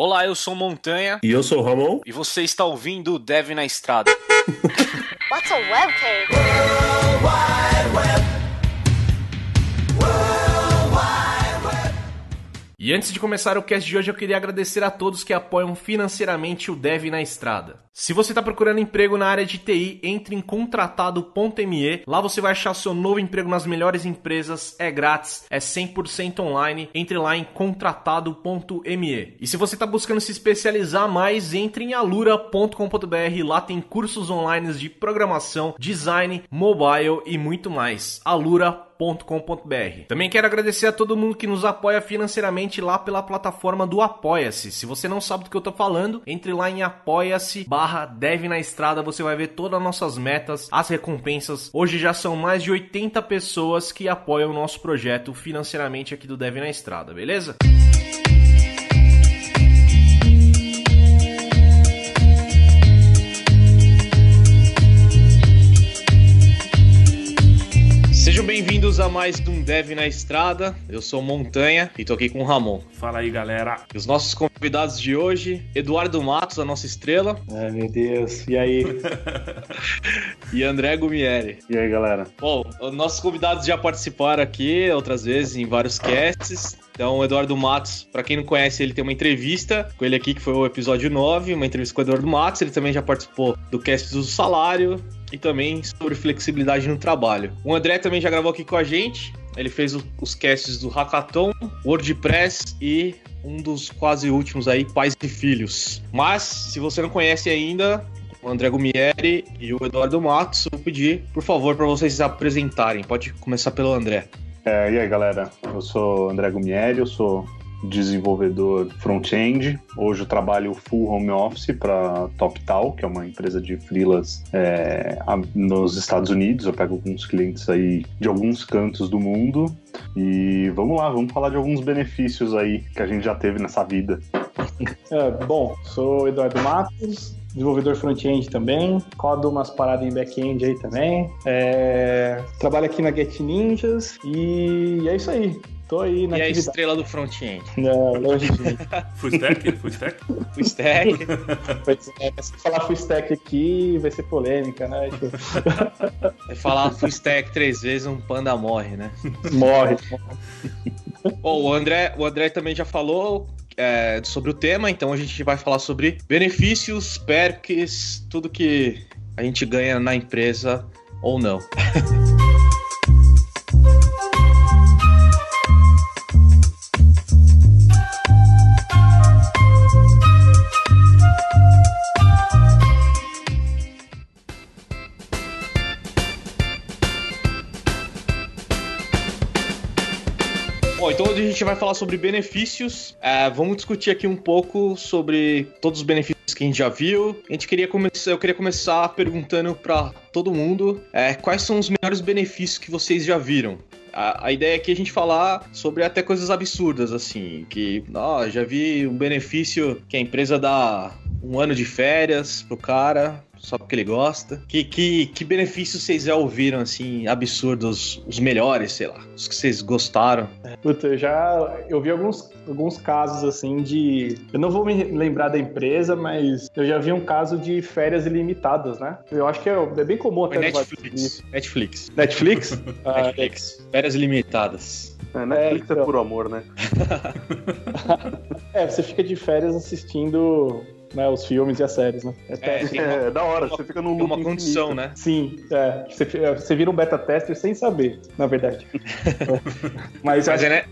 Olá, eu sou Montanha. E eu sou o Ramon. E você está ouvindo o Dev na Estrada. What's a webcam? World Wide Web. E antes de começar o cast de hoje, eu queria agradecer a todos que apoiam financeiramente o Dev na Estrada. Se você está procurando emprego na área de TI, entre em contratado.me. Lá você vai achar seu novo emprego nas melhores empresas, é grátis, é 100% online. Entre lá em contratado.me. E se você está buscando se especializar mais, entre em alura.com.br. Lá tem cursos online de programação, design, mobile e muito mais. Alura.com.br também quero agradecer a todo mundo que nos apoia financeiramente lá pela plataforma do Apoia-se. Se você não sabe do que eu tô falando, entre lá em apoia-se barra Dev na Estrada, você vai ver todas as nossas metas, as recompensas. Hoje já são mais de 80 pessoas que apoiam o nosso projeto financeiramente aqui do Dev na Estrada, beleza? Sejam bem-vindos a mais um Dev na Estrada. Eu sou Montanha e tô aqui com o Ramon. Fala aí, galera. E os nossos convidados de hoje, Eduardo Matos, a nossa estrela. Ai, meu Deus. E aí? e André Gumieri. E aí, galera? Bom, nossos convidados já participaram aqui outras vezes em vários casts. Então, o Eduardo Matos, para quem não conhece, ele tem uma entrevista com ele aqui, que foi o episódio 9, uma entrevista com o Eduardo Matos. Ele também já participou do cast do salário e também sobre flexibilidade no trabalho. O André também já gravou aqui com a gente. Ele fez os casts do Hackathon, WordPress e um dos quase últimos aí, Pais e Filhos. Mas, se você não conhece ainda, o André Gumieri e o Eduardo Matos, vou pedir, por favor, para vocês se apresentarem. Pode começar pelo André. É, e aí, galera? Eu sou André Gumieri, eu sou desenvolvedor front-end. Hoje eu trabalho full home office para TopTal, que é uma empresa de freelas é, nos Estados Unidos. Eu pego alguns clientes aí de alguns cantos do mundo. E vamos lá, vamos falar de alguns benefícios aí que a gente já teve nessa vida. É, bom, sou Eduardo Matos, desenvolvedor front-end também, codo umas paradas em back-end aí também. É, trabalho aqui na Get Ninjas e é isso aí. Tô aí na E atividade. a estrela do front-end? Não, longe de mim. Full stack? Full stack? Full stack? Pois é, se falar full stack aqui vai ser polêmica, né? É falar full stack três vezes, um panda morre, né? Morre. Bom, o André, o André também já falou é, sobre o tema, então a gente vai falar sobre benefícios, perks, tudo que a gente ganha na empresa ou não. gente vai falar sobre benefícios. É, vamos discutir aqui um pouco sobre todos os benefícios que a gente já viu. A gente queria começar, eu queria começar perguntando para todo mundo é, quais são os melhores benefícios que vocês já viram. A, ideia aqui é a gente falar sobre até coisas absurdas, assim, que ó, já vi um benefício que a empresa dá um ano de férias pro cara, só porque ele gosta. Que, que, que benefícios vocês já ouviram, assim, absurdos, os melhores, sei lá, os que vocês gostaram? Puta, eu já eu vi alguns, alguns casos assim de. Eu não vou me lembrar da empresa, mas eu já vi um caso de férias ilimitadas, né? Eu acho que é, é bem comum até Netflix. Netflix. Netflix? Ah, Netflix. Férias limitadas. É, Netflix é, então. puro amor, né? é, você fica de férias assistindo né, os filmes e as séries, né? É, teste. tem uma- É, da hora, você fica num É uma loop condição, infinito. né? Sim, é. Você, você vira um beta tester sem saber, na verdade. Mas, Mas acho é, né?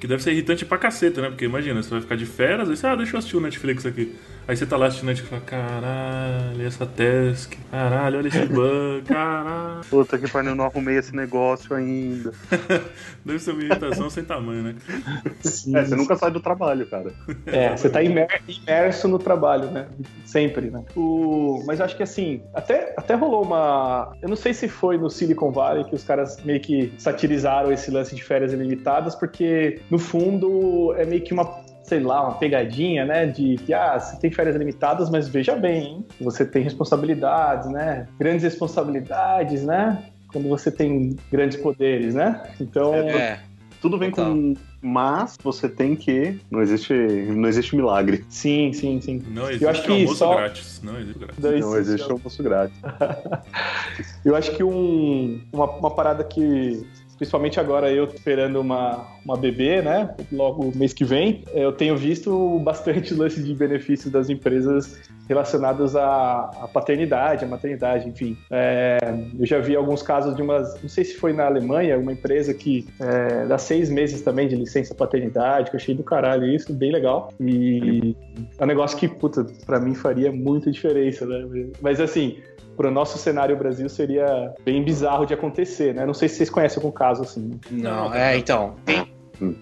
Que deve ser irritante pra caceta, né? Porque imagina, você vai ficar de férias, aí você, ah, deixa eu assistir o Netflix aqui. Aí você tá lá assistindo e fala, caralho, essa task, caralho, olha esse bug, caralho. Puta que pariu, não arrumei esse negócio ainda. Deve ser uma irritação sem tamanho, né? sim. É, você nunca sai do trabalho, cara. É, você tá imer- imerso no trabalho, né? Sempre, né? O... Mas eu acho que assim, até, até rolou uma. Eu não sei se foi no Silicon Valley que os caras meio que satirizaram esse lance de férias ilimitadas, porque no fundo é meio que uma. Sei lá, uma pegadinha, né? De que, ah, você tem férias limitadas, mas veja bem, hein? Você tem responsabilidades, né? Grandes responsabilidades, né? Quando você tem grandes poderes, né? Então. É, Tudo vem Total. com mas você tem que. Não existe, não existe milagre. Sim, sim, sim. Não existe Eu acho que almoço só- grátis. Não existe grátis. Daí, Não existe almoço grátis. Eu acho que um, uma, uma parada que, principalmente agora eu esperando uma, uma bebê, né? Logo mês que vem, eu tenho visto bastante lance de benefícios das empresas relacionados à, à paternidade, à maternidade, enfim. É, eu já vi alguns casos de umas, não sei se foi na Alemanha, uma empresa que é, dá seis meses também de licença paternidade, que eu achei do caralho isso, bem legal. E é um negócio que, puta, pra mim faria muita diferença, né? Mas assim, para o nosso cenário Brasil seria bem bizarro de acontecer, né? Não sei se vocês conhecem algum caso assim. Não, é, então. Tem,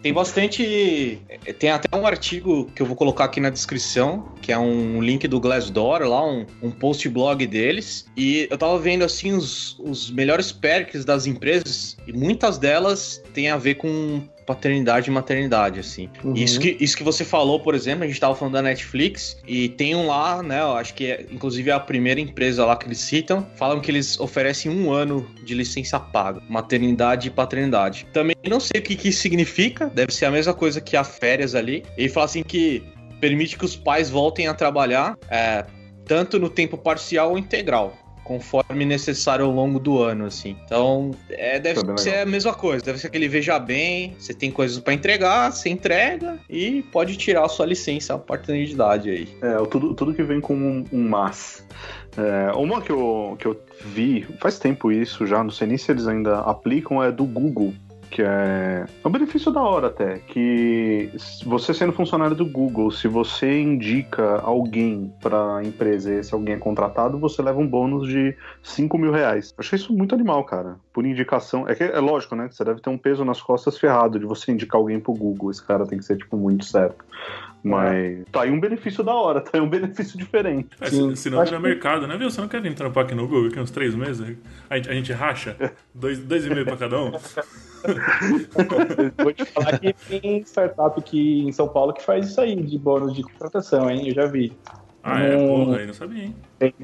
tem bastante. Tem até um artigo que eu vou colocar aqui na descrição, que é um link do Glassdoor, lá, um, um post blog deles. E eu tava vendo, assim, os, os melhores perks das empresas, e muitas delas têm a ver com paternidade e maternidade, assim. Uhum. Isso, que, isso que você falou, por exemplo, a gente tava falando da Netflix, e tem um lá, né, eu acho que é, inclusive é a primeira empresa lá que eles citam, falam que eles oferecem um ano de licença paga, maternidade e paternidade. Também não sei o que, que isso significa, deve ser a mesma coisa que a férias ali. Ele fala assim que permite que os pais voltem a trabalhar é, tanto no tempo parcial ou integral. Conforme necessário ao longo do ano, assim. Então, é, deve Tá bem ser legal. a mesma coisa. Deve ser aquele veja bem, você tem coisas pra entregar, você entrega e pode tirar a sua licença, a paternidade aí. É, tudo, tudo que vem com um, um mas. É, uma que eu, que eu vi, faz tempo isso já, não sei nem se eles ainda aplicam, é do Google. Que é, é um benefício da hora até, que você sendo funcionário do Google, se você indica alguém para a empresa e esse alguém é contratado, você leva um bônus de 5 mil reais. Eu achei isso muito animal, cara. Por indicação. É, que, é lógico, né? Que você deve ter um peso nas costas ferrado de você indicar alguém pro Google. Esse cara tem que ser, tipo, muito certo. Mas tá aí um benefício da hora, tá aí um benefício diferente. É, Sim. se, se não vira que- mercado, né, viu? Você não quer vir trampar aqui no Google aqui uns três meses? A gente, a gente racha? Dois, dois e meio pra cada um? Vou te falar que tem startup aqui em São Paulo que faz isso aí, de bônus de contratação, hein? Eu já vi. Ah, é? Porra, aí não sabia, hein? Tem,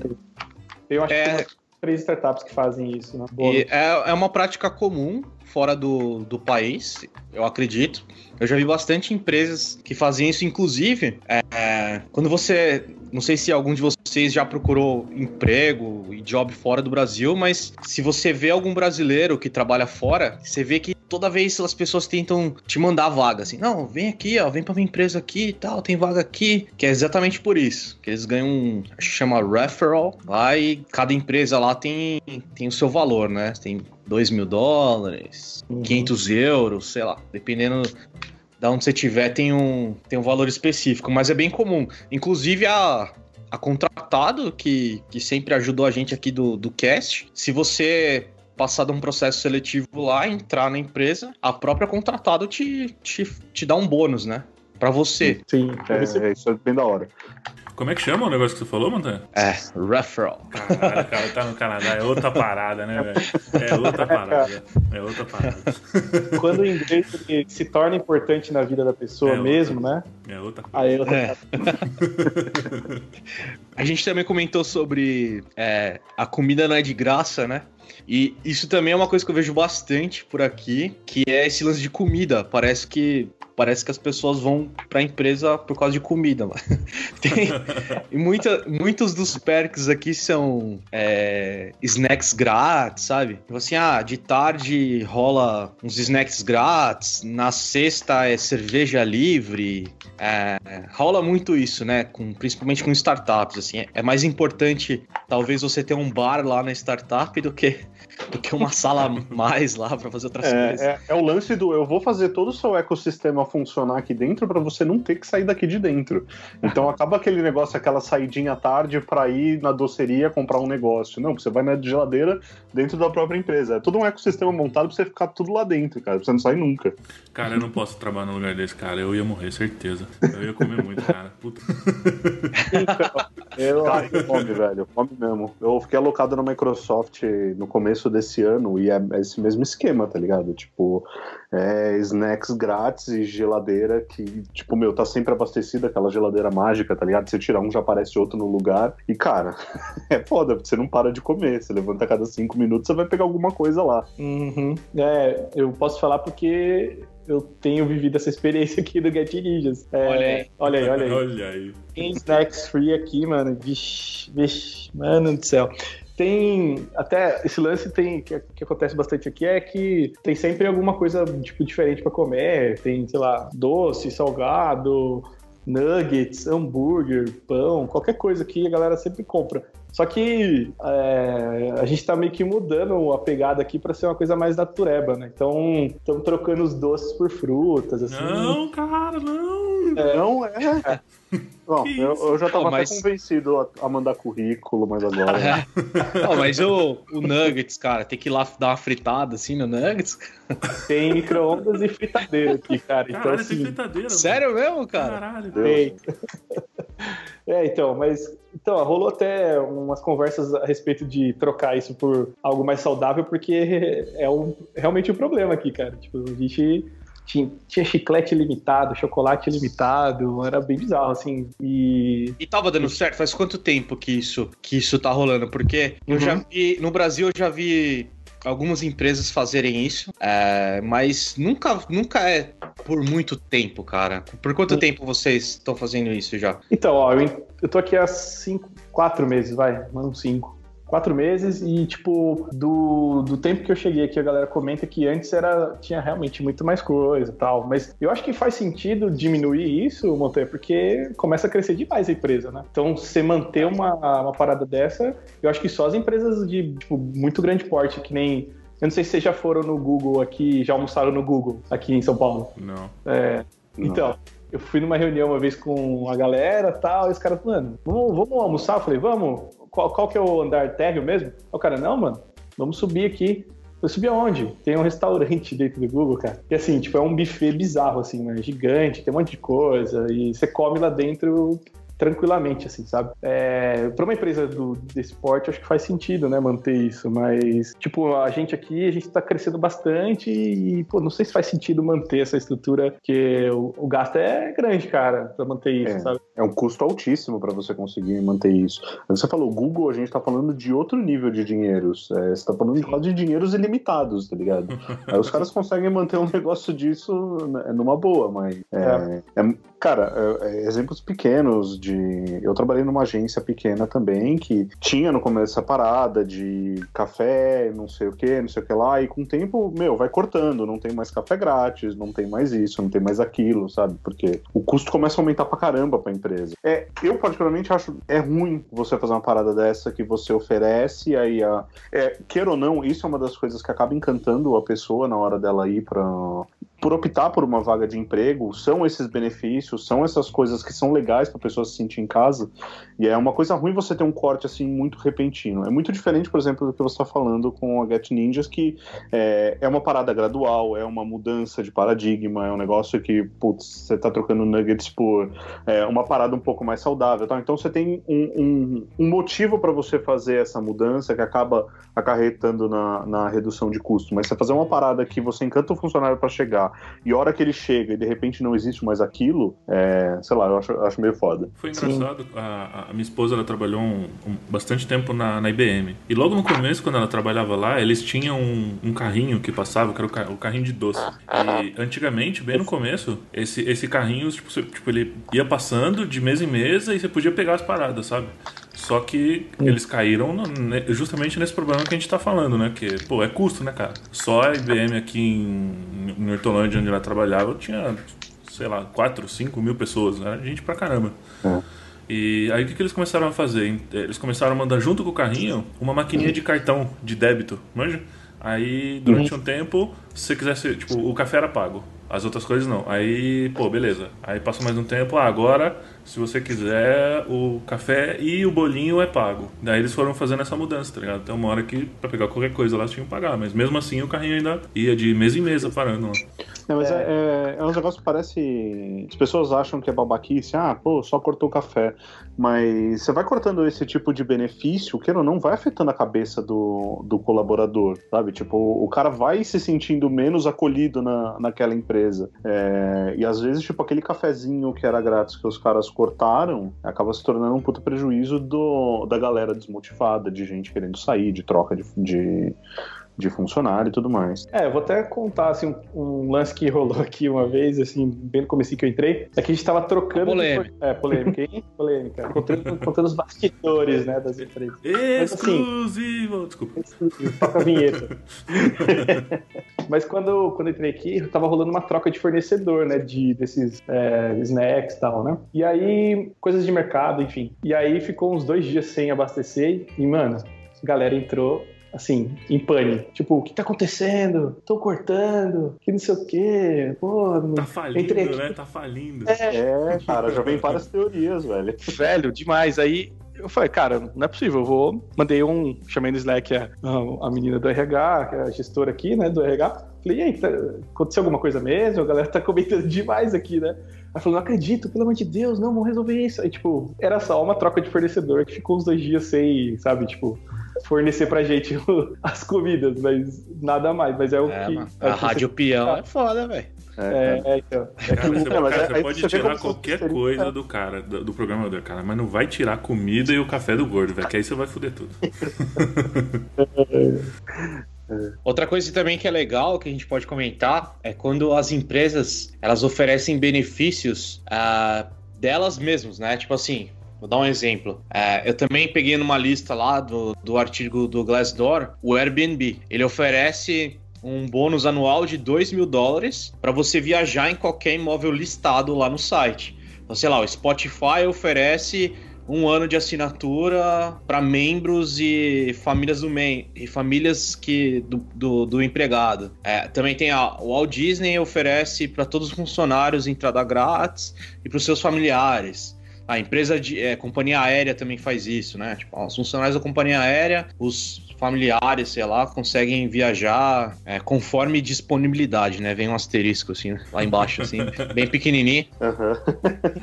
eu acho que É. umas três startups que fazem isso, né? E é, é uma prática comum fora do, do país, eu acredito. Eu já vi bastante empresas que fazem isso, inclusive, é, quando você. Não sei se algum de vocês já procurou emprego e job fora do Brasil, mas se você vê algum brasileiro que trabalha fora, você vê que toda vez as pessoas tentam te mandar vaga, assim, não, vem aqui, ó, vem pra minha empresa aqui e tal, tem vaga aqui, que é exatamente por isso, que eles ganham um, chama referral, lá e cada empresa lá tem, tem o seu valor, né? Tem 2 mil dólares, Uhum. 500 euros, sei lá, dependendo da onde você tiver, tem um, tem um valor específico, mas é bem comum. Inclusive a, a contratado, que, que sempre ajudou a gente aqui do, do cast, se você passar de um processo seletivo lá, entrar na empresa, a própria contratado te, te, te dá um bônus, né? Pra você. Sim, É, você- é, isso é bem da hora. Como é que chama o negócio que você falou, Montanha? É, referral. Caralho, cara, tá no Canadá. É outra parada, né, velho? É outra parada. É outra parada. quando o inglês se torna importante na vida da pessoa É, mesmo, né? É outra Aí eu É. A gente também comentou sobre é, a comida não é de graça, né? E isso também é uma coisa que eu vejo bastante por aqui, que é esse lance de comida. Parece que parece que as pessoas vão pra empresa por causa de comida, mano. Tem, e muita, muitos dos perks aqui são é, snacks grátis, sabe? Tipo assim, ah, de tarde rola uns snacks grátis, na sexta é cerveja livre, é, rola muito isso, né? Com, principalmente com startups, assim. É mais importante, talvez, você ter um bar lá na startup do que, do que uma sala a mais lá pra fazer outras coisas. É, é, é o lance do eu vou fazer todo o seu ecossistema funcionar aqui dentro pra você não ter que sair daqui de dentro. Então acaba aquele negócio, aquela saidinha à tarde pra ir na doceria comprar um negócio. Não, você vai na geladeira dentro da própria empresa. É todo um ecossistema montado pra você ficar tudo lá dentro, cara. Pra você não sair nunca. Cara, eu não posso trabalhar num lugar desse, cara. Eu ia morrer, certeza. Eu ia comer muito, cara. Puta. Eu, Cara, fome, velho. Fome mesmo. Eu fiquei alocado na Microsoft no começo desse ano e é esse mesmo esquema, tá ligado? Tipo, é snacks grátis e geladeira que, tipo, meu, tá sempre abastecida, aquela geladeira mágica, tá ligado? Você tira um, já aparece outro no lugar. E, cara, é foda, porque você não para de comer. Você levanta a cada cinco minutos, você vai pegar alguma coisa lá. Uhum. É, eu posso falar porque eu tenho vivido essa experiência aqui do Get Ninjas. É, Olha aí. Olha aí, olha aí. Olha aí. Tem snacks free aqui, mano. Vixe, vixe, mano do céu. Tem. Até esse lance tem que, que acontece bastante aqui é que tem sempre alguma coisa tipo diferente pra comer. Tem, sei lá, doce, salgado, nuggets, hambúrguer, pão, qualquer coisa que a galera sempre compra. Só que é, a gente tá meio que mudando a pegada aqui pra ser uma coisa mais natureba, né? Então, estamos trocando os doces por frutas, assim. Não, cara, não. Não, é. Bom, eu, eu já tava Pô, mas- até convencido a, a mandar currículo, mas agora. Não, mas o, o Nuggets, cara, tem que ir lá dar uma fritada assim no Nuggets. Tem micro-ondas e fritadeira aqui, cara. Então, Caralho, tem assim, fritadeira. mano. Sério mesmo, cara? Caralho. tem. É, então, mas então, rolou até umas conversas a respeito de trocar isso por algo mais saudável, porque é um, realmente um problema aqui, cara. Tipo, a gente tinha, tinha chiclete limitado, chocolate limitado, era bem bizarro, assim. E E tava dando certo? Faz quanto tempo que isso, que isso tá rolando? Porque eu Uhum. já vi. No Brasil eu já vi algumas empresas fazerem isso, é, mas nunca, nunca é por muito tempo, cara. Por quanto tempo vocês estão fazendo isso já? Então, ó, eu, eu tô aqui há cinco, quatro meses, vai, não cinco. Quatro meses e, tipo, do, do tempo que eu cheguei aqui, a galera comenta que antes era tinha realmente muito mais coisa e tal. Mas eu acho que faz sentido diminuir isso, Montanha, porque começa a crescer demais a empresa, né? Então, você manter uma, uma parada dessa, eu acho que só as empresas de, tipo, muito grande porte, que nem. Eu não sei se vocês já foram no Google aqui, já almoçaram no Google aqui em São Paulo. Não. É, Não. então, eu fui numa reunião uma vez com a galera e tal, e os caras, mano, vamos, vamos almoçar? Eu falei, vamos? Qual, qual que é o andar térreo mesmo? O cara, não, mano, vamos subir aqui. Eu subi aonde? Tem um restaurante dentro do Google, cara. E assim, tipo, é um buffet bizarro, assim, né? Gigante, tem um monte de coisa. E você come lá dentro tranquilamente, assim, sabe? É, para uma empresa do, desse porte, acho que faz sentido, né, manter isso, mas, tipo, a gente aqui, a gente tá crescendo bastante e, pô, não sei se faz sentido manter essa estrutura, porque o, o gasto é grande, cara, pra manter isso, É. sabe? É um custo altíssimo para você conseguir manter isso. Você falou Google, a gente tá falando de outro nível de dinheiros. É, você tá falando de quase de dinheiros ilimitados, tá ligado? Aí os caras conseguem manter um negócio disso né, numa boa, mas. é- é- cara, é- é exemplos pequenos de. Eu trabalhei numa agência pequena também que tinha no começo essa parada de café, não sei o que, não sei o que lá, e com o tempo, meu, vai cortando. Não tem mais café grátis, não tem mais isso, não tem mais aquilo, sabe? Porque o custo começa a aumentar pra caramba pra empresa. É, eu, particularmente, acho é ruim você fazer uma parada dessa que você oferece, aí a. É, queira ou não, isso é uma das coisas que acaba encantando a pessoa na hora dela ir pra. Por optar por uma vaga de emprego, são esses benefícios, são essas coisas que são legais pra pessoa se sentir em casa. E é uma coisa ruim você ter um corte assim muito repentino. É muito diferente, por exemplo, do que você está falando com a Get Ninjas, que é, é uma parada gradual, é uma mudança de paradigma, é um negócio que, putz, você tá trocando nuggets por é, uma parada um pouco mais saudável. Tá? Então você tem um, um, um motivo para você fazer essa mudança que acaba acarretando na, na redução de custo. Mas você fazer uma parada que você encanta o funcionário para chegar e a hora que ele chega e de repente não existe mais aquilo, é, sei lá, eu acho, acho meio foda. Foi engraçado, a, a minha esposa ela trabalhou um, um- bastante tempo na, na IBM. E logo no começo, quando ela trabalhava lá, eles tinham um, um carrinho que passava, que era o, ca- o carrinho de doce. E antigamente, bem no começo, esse, esse carrinho, tipo, você- tipo, ele ia passando de mesa em mesa e você podia pegar as paradas, sabe? Só que eles caíram no- justamente nesse problema que a gente tá falando, né? Que, pô, é custo, né, cara? Só a IBM aqui em, em Hortolândia, onde ela trabalhava, tinha, sei lá, 4, 5 mil pessoas, né? Gente pra caramba. E aí o que, que eles começaram a fazer? Eles começaram a mandar junto com o carrinho uma maquininha de cartão de débito, manja? Aí durante um tempo, se você quisesse, tipo, o café era pago, as outras coisas não. Aí, pô, beleza. Aí passou mais um tempo, ah, agora, se você quiser, o café e o bolinho é pago. Daí eles foram fazendo essa mudança, tá ligado? Tem uma hora que pra pegar qualquer coisa lá tinham que pagar, mas mesmo assim o carrinho ainda ia de mesa em mesa parando lá. É, mas é, é, é um negócio que parece. As pessoas acham que é babaquice, ah, pô, só cortou o café. Mas você vai cortando esse tipo de benefício, ou não, vai afetando a cabeça do, do colaborador, sabe? Tipo, o cara vai se sentindo menos acolhido na, naquela empresa. É, e às vezes, tipo, aquele cafezinho que era grátis que os caras cortaram acaba se tornando um puta prejuízo do, da galera desmotivada, de gente querendo sair, de troca de, de, de funcionário e tudo mais. É, eu vou até contar assim, um, um lance que rolou aqui uma vez, assim, bem no começo que eu entrei. É que a gente tava trocando. Polêmica. De... É, polêmica, hein? polêmica. Contando, contando os bastidores, né, das empresas. assim, Exclusivo! Desculpa. Toca a vinheta. Mas quando, quando eu entrei aqui, tava rolando uma troca de fornecedor, né? De, desses é, snacks e tal, né? E aí, coisas de mercado, enfim. E aí ficou uns dois dias sem abastecer e, mano, a galera entrou assim, em pânico. Tipo, o que tá acontecendo? Tô cortando, que não sei o quê. Pô, Tá falindo, entrei aqui. né? Tá falindo. É, cara, já vem várias teorias, velho. velho, demais. Aí eu falei, cara, não é possível, eu vou. Mandei um, chamei no Slack a, a menina do RH, que é a gestora aqui, né, do RH. Falei, e aí, tá- aconteceu alguma coisa mesmo? A galera tá comentando demais aqui, né? Ela falou, não acredito, pelo amor de Deus, não, vamos resolver isso. Aí, tipo, era só uma troca de fornecedor que ficou uns dois dias sem, sabe, tipo, fornecer pra gente as comidas, mas nada mais. Mas é o É, que. mano. é A o que você- rádio peão é foda, velho. É, É, é, então. Cara, você, cara, você você pode tirar qualquer coisa do cara, do, do programador, cara, mas não vai tirar a comida e o café do gordo, velho, que aí você vai foder tudo. Outra coisa também que é legal que a gente pode comentar é quando as empresas elas oferecem benefícios ah, delas mesmas, né? Tipo assim, vou dar um exemplo. É, eu também peguei numa lista lá do, do artigo do Glassdoor o Airbnb. Ele oferece um bônus anual de 2 mil dólares para você viajar em qualquer imóvel listado lá no site. Então, sei lá, o Spotify oferece um ano de assinatura para membros e famílias do mem e famílias que do, do, do empregado. É, também tem a Walt Disney oferece para todos os funcionários entrada grátis e para os seus familiares. A empresa de é, companhia aérea também faz isso, né? Tipo, os funcionários da companhia aérea, os familiares, sei lá, conseguem viajar é, conforme disponibilidade, né? Vem um asterisco assim, lá embaixo, assim, bem pequenininho. aham.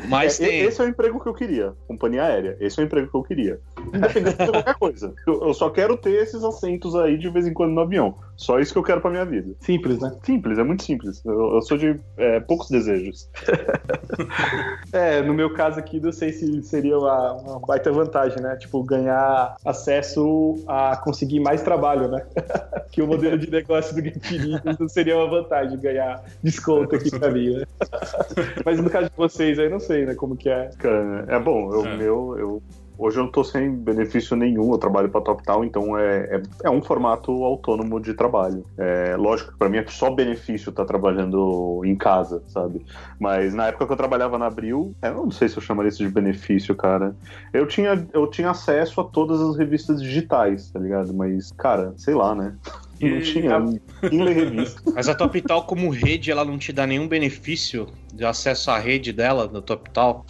Mas É, tem. Esse é o emprego que eu queria, companhia aérea. Esse é o emprego que eu queria. Independente de qualquer coisa. Eu, eu só quero ter esses assentos aí de vez em quando no avião. Só isso que eu quero pra minha vida. Simples, né? Simples, é muito simples. Eu, eu sou de é, poucos desejos. É, no meu caso aqui, não sei se seria uma, uma baita vantagem, né? Tipo, ganhar acesso a conseguir mais trabalho, né? que o modelo de negócio do Gatilhinhos não seria uma vantagem ganhar desconto aqui pra mim, né? Mas no caso de vocês aí, não sei, né? Como que é. Cara, É bom, eu, É. meu, eu. Hoje eu tô sem benefício nenhum, eu trabalho pra TopTal, então é, é, é um formato autônomo de trabalho. É, lógico que pra mim é só benefício estar trabalhando em casa, sabe? Mas na época que eu trabalhava na Abril, eu não sei se eu chamaria isso de benefício, cara. Eu tinha, eu tinha acesso a todas as revistas digitais, tá ligado? Mas, cara, sei lá, né? Não tinha. Quem lê revista? Mas a TopTal, como rede, ela não te dá nenhum benefício de acesso à rede dela, da TopTal.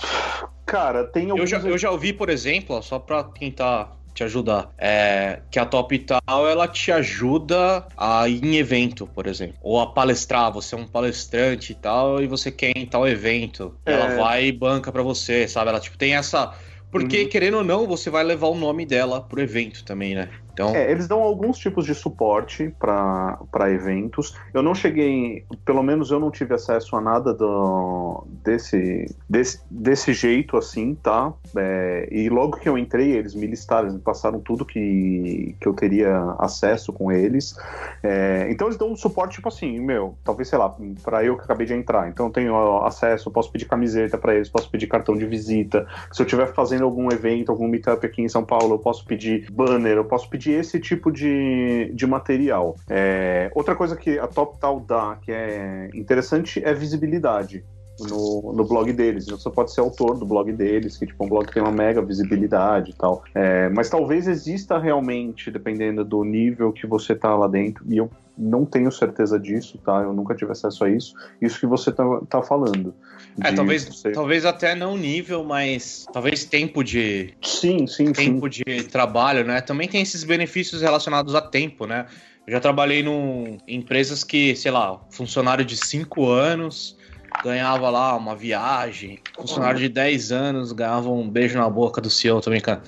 Cara, tem Eu alguns. já, eu já ouvi, por exemplo, só pra tentar te ajudar, é, que a TopTal ela te ajuda a ir em evento, por exemplo, ou a palestrar. Você é um palestrante e tal, e você quer em tal evento. É. Ela vai e banca pra você, sabe? Ela tipo tem essa. Porque, Uhum. querendo ou não, você vai levar o nome dela pro evento também, né? Então. É, eles dão alguns tipos de suporte para eventos. Eu não cheguei, pelo menos eu não tive acesso a nada do, desse, desse, desse jeito assim, tá? É, e logo que eu entrei, eles me listaram, me passaram tudo que, que eu teria acesso com eles. É, então eles dão um suporte tipo assim, meu, talvez sei lá, para eu que acabei de entrar. Então eu tenho acesso, posso pedir camiseta para eles, posso pedir cartão de visita. Se eu estiver fazendo algum evento, algum meetup aqui em São Paulo, eu posso pedir banner, eu posso pedir esse tipo de, de material. É, outra coisa que a TopTal dá, que é interessante, é visibilidade. No, no blog deles. Você pode ser autor do blog deles, que tipo, um blog que tem uma mega visibilidade e tal. É, mas talvez exista realmente, dependendo do nível que você tá lá dentro, e eu não tenho certeza disso, tá? Eu nunca tive acesso a isso. Isso que você tá, tá falando. É, De talvez, você- talvez até não nível, mas talvez tempo de, Sim, sim, sim. tempo de trabalho, né? Também tem esses benefícios relacionados a tempo, né? Eu já trabalhei num, em empresas que, sei lá, funcionário de 5 anos ganhava lá uma viagem, funcionário de 10 anos ganhava um beijo na boca do CEO, tô brincando.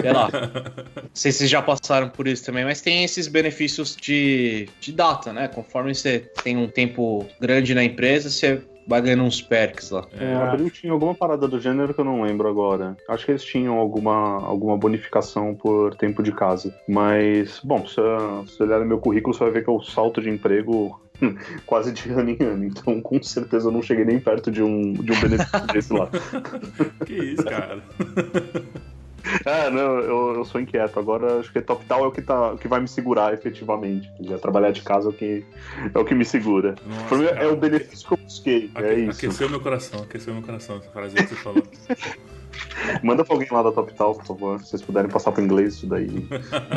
Sei lá. Não sei se vocês já passaram por isso também, mas tem esses benefícios de, de data, né? Conforme você tem um tempo grande na empresa, você vai ganhando uns perks lá. É, Abril tinha alguma parada do gênero que eu não lembro agora. Acho que eles tinham alguma, alguma bonificação por tempo de casa. Mas, bom, se, se olhar no meu currículo, você vai ver que eu salto de emprego quase de ano em ano. Então, com certeza, eu não cheguei nem perto de um, de um benefício desse lá. Que isso, cara. Ah, não, eu, eu sou inquieto. Agora acho que top down é o que, tá, o que vai me segurar efetivamente. Já trabalhar de casa é o que, é o que me segura. Nossa, cara. é o benefício que eu busquei. Aque- É isso. Aqueceu meu coração, aqueceu meu coração essa frase que você falou. Manda pra alguém lá da Top Tal, por favor. Se vocês puderem passar pro inglês isso daí.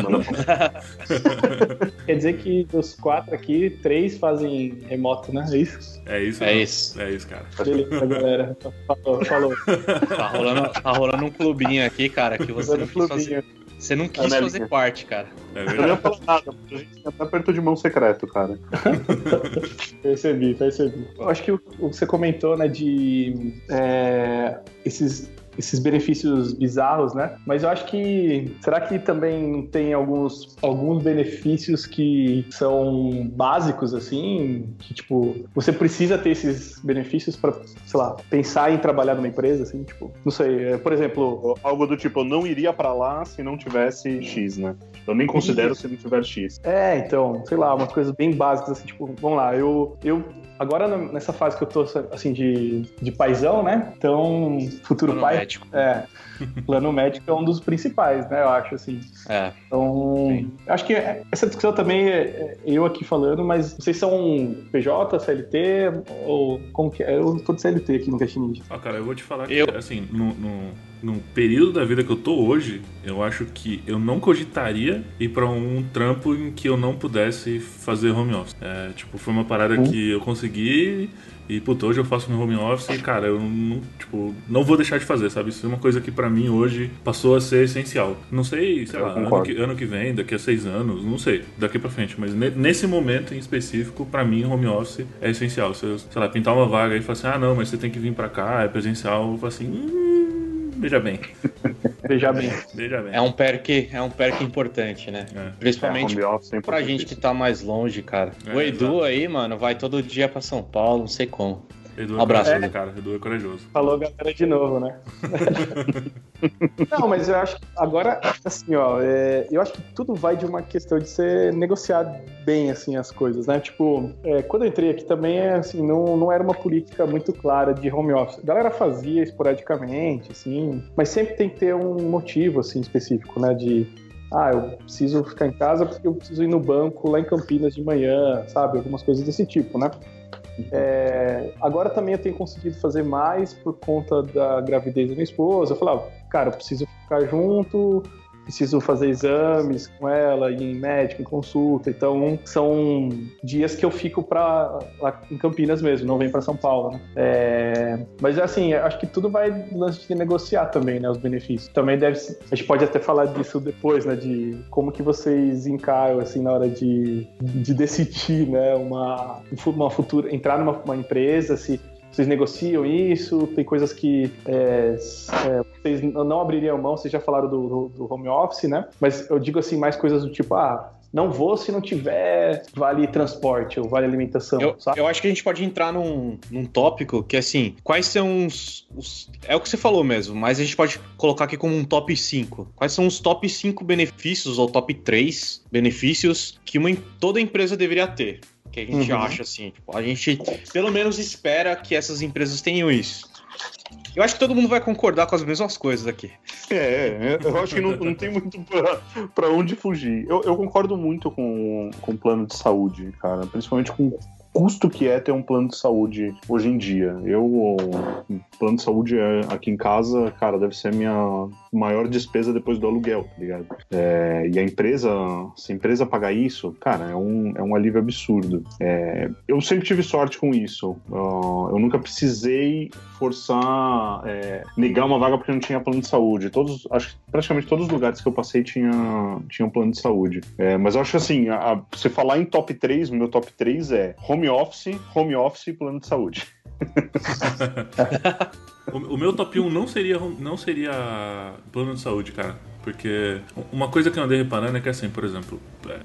Manda pra... Quer dizer que dos quatro aqui, três fazem remoto, né? É isso? É isso, É isso. É isso, cara. Beleza, galera. Falou. falou. Tá rolando, tá rolando um clubinho aqui, cara, que você não quis fazer. Você não quis Anélinha. fazer parte, cara. É Eu não ia verdade. falar nada, a gente tá perto de mão secreto, cara. Percebi, percebi. Eu acho que o, o que você comentou, né, de é, esses, esses benefícios bizarros, né? Mas eu acho que. Será que também tem alguns, alguns benefícios que são básicos, assim? Que, tipo, você precisa ter esses benefícios pra, sei lá, pensar em trabalhar numa empresa, assim? Tipo, não sei. é, Por exemplo, Algo do tipo, eu não iria pra lá se não tivesse X, né? Eu nem considero se não tiver X. É, então, sei lá, umas coisas bem básicas, assim, tipo, vamos lá, eu, eu agora nessa fase que eu tô, assim, de, de paizão, né? Então, futuro Plano pai. médico. É, plano médico é um dos principais, né? Eu acho, assim. É. Então, Sim. acho que essa discussão também é é eu aqui falando, mas vocês são PJ, CLT, ou como que é? Eu tô de CLT aqui no Cast Ninja. Ó, cara, eu vou te falar que, Eu- assim, no, no, no período da vida que eu tô hoje, eu acho que eu não cogitaria ir pra um trampo em que eu não pudesse fazer home office. É, tipo, foi uma parada que eu consegui e, puta, hoje eu faço meu home office e, cara, eu não, tipo, não vou deixar de fazer, sabe? Isso é uma coisa que pra mim hoje passou a ser essencial. Não sei, sei Eu lá, ano que, ano que vem, daqui a seis anos, não sei, daqui pra frente, mas ne- nesse momento em específico, pra mim, home office é essencial. Se eu, sei lá, pintar uma vaga e falar assim, ah, não, mas você tem que vir pra cá, é presencial, eu falo assim, hum, veja bem, Veja bem. veja bem. É um perk, é um perk importante, né? É. Principalmente home office é pra gente que tá mais longe, cara. É, o Edu aí, mano, vai todo dia pra São Paulo, não sei como. Edu é Um abraço. corajoso, cara, Edu é corajoso. Falou galera de novo, né? Não, mas eu acho que agora, assim, ó, é, eu acho que tudo vai de uma questão de ser negociado bem, assim, as coisas, né? Tipo, é, quando eu entrei aqui também, é, assim, não, não era uma política muito clara de home office. A galera fazia esporadicamente, assim, mas sempre tem que ter um motivo, assim, específico, né? De, ah, eu preciso ficar em casa porque eu preciso ir no banco lá em Campinas de manhã, sabe? Algumas coisas desse tipo, né? É, agora também eu tenho conseguido fazer mais por conta da gravidez da minha esposa. Eu falava, cara, eu preciso ficar junto, preciso fazer exames com ela, ir em médico, em consulta. Então, são dias que eu fico pra, lá em Campinas mesmo, não venho para São Paulo. Né? É, mas assim, acho que tudo vai do lance de negociar também, né? Os benefícios. Também deve A gente pode até falar disso depois, né? De como que vocês encaram, assim, na hora de, de decidir, né? Uma, uma futura. entrar numa uma empresa, se vocês negociam isso? Tem coisas que é, é, vocês não abririam mão, vocês já falaram do, do- do home office, né? Mas eu digo assim, mais coisas do tipo, ah, não vou se não tiver vale transporte ou vale alimentação, Eu, sabe? eu acho que a gente pode entrar num, num tópico que, assim, quais são os, os- É o que você falou mesmo, mas a gente pode colocar aqui como um top 5. Quais são os top 5 benefícios, ou top 3 benefícios que uma, toda empresa deveria ter? Que a gente Uhum. acha, assim. Tipo, a gente, pelo menos, espera que essas empresas tenham isso. Eu acho que todo mundo vai concordar com as mesmas coisas aqui. É, é, eu acho que não, não tem muito pra, pra onde fugir. Eu, eu concordo muito com, com o plano de saúde, cara. Principalmente com o custo que é ter um plano de saúde hoje em dia. Eu, o plano de saúde é, aqui em casa, cara, deve ser a minha maior despesa depois do aluguel, tá ligado? É, e a empresa, se a empresa pagar isso, cara, é um, é um alívio absurdo. É, eu sempre tive sorte com isso. Ah, eu nunca precisei forçar, é, negar uma vaga porque não tinha plano de saúde. Todos, acho que praticamente todos os lugares que eu passei tinha, tinha um plano de saúde. É, mas eu acho que assim, a, a- você falar em top 3, o meu top 3 é home office, home office e plano de saúde. O, meu top 1 não seria, não seria plano de saúde, cara. Porque uma coisa que eu andei reparando é que, assim, por exemplo,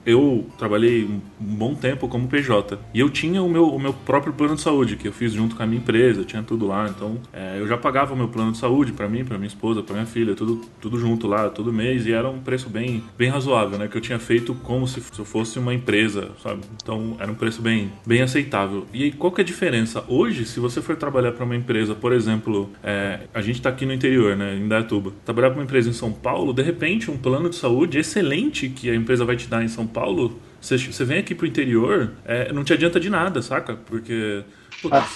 eu trabalhei um bom tempo como PJ e eu tinha o meu, o meu próprio plano de saúde, que eu fiz junto com a minha empresa, tinha tudo lá. Então, é, eu já pagava o meu plano de saúde para mim, para minha esposa, para minha filha, tudo, tudo junto lá, todo mês, e era um preço bem, bem razoável, né? Que eu tinha feito como se eu fosse uma empresa, sabe? Então, era um preço bem, bem aceitável. E aí, qual que é a diferença? Hoje, se você for trabalhar para uma empresa, por exemplo, é, a gente tá aqui no interior, né? Em Dayatuba. Trabalhar para uma empresa em São Paulo, de repente, um plano de saúde excelente que a empresa vai te dar em São Paulo, você, você vem aqui pro interior, é, não te adianta de nada, saca? Porque puta, Ah.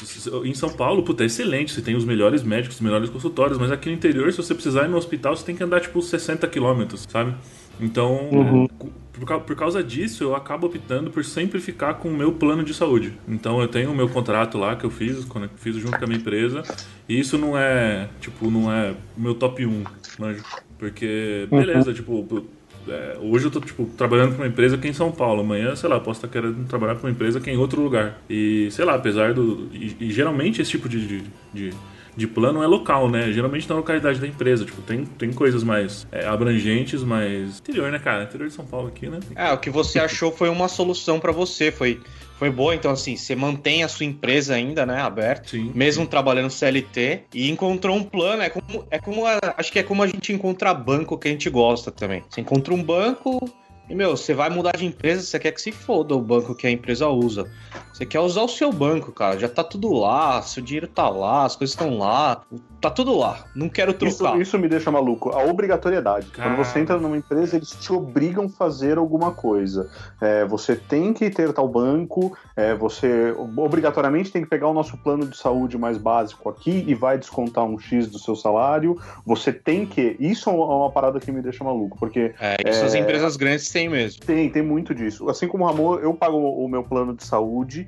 em São Paulo, puta, é excelente, você tem os melhores médicos, os melhores consultórios, mas aqui no interior, se você precisar ir no hospital, você tem que andar tipo 60 quilômetros, sabe? Então, Uhum. é, por, por causa disso, eu acabo optando por sempre ficar com o meu plano de saúde. Então, eu tenho o meu contrato lá que eu fiz, quando eu fiz junto com a minha empresa, e isso não é, tipo, não é o meu top 1, manja. Porque, beleza, tipo, é, hoje eu tô, tipo, trabalhando pra uma empresa aqui em São Paulo. Amanhã, sei lá, posso estar querendo trabalhar pra uma empresa aqui em outro lugar. E, sei lá, apesar do. E, e geralmente esse tipo de, de, de, de plano é local, né? Geralmente na localidade da empresa. Tipo, tem, tem coisas mais é, abrangentes, mas. Interior, né, cara? Interior de São Paulo aqui, né? É, o que você achou foi uma solução pra você, foi, foi boa. Então, assim, você mantém a sua empresa ainda, né, aberta, Sim. mesmo trabalhando CLT, e encontrou um plano. É como, é como a- acho que é como a gente encontra banco que a gente gosta também. Você encontra um banco e, meu, você vai mudar de empresa, você quer que se foda o banco que a empresa usa. Você quer usar o seu banco, cara. Já tá tudo lá, seu dinheiro tá lá, as coisas estão lá, tá tudo lá. Não quero Isso, trocar. isso me deixa maluco. A obrigatoriedade. Cara. Quando você entra numa empresa, eles te obrigam a fazer alguma coisa. É, você tem que ter tal banco, é, você obrigatoriamente tem que pegar o nosso plano de saúde mais básico aqui e vai descontar um X do seu salário. Você tem que. Isso é uma parada que me deixa maluco, porque É, isso as É. empresas grandes têm mesmo. tem, tem muito disso. Assim como o Ramon, eu pago o meu plano de saúde.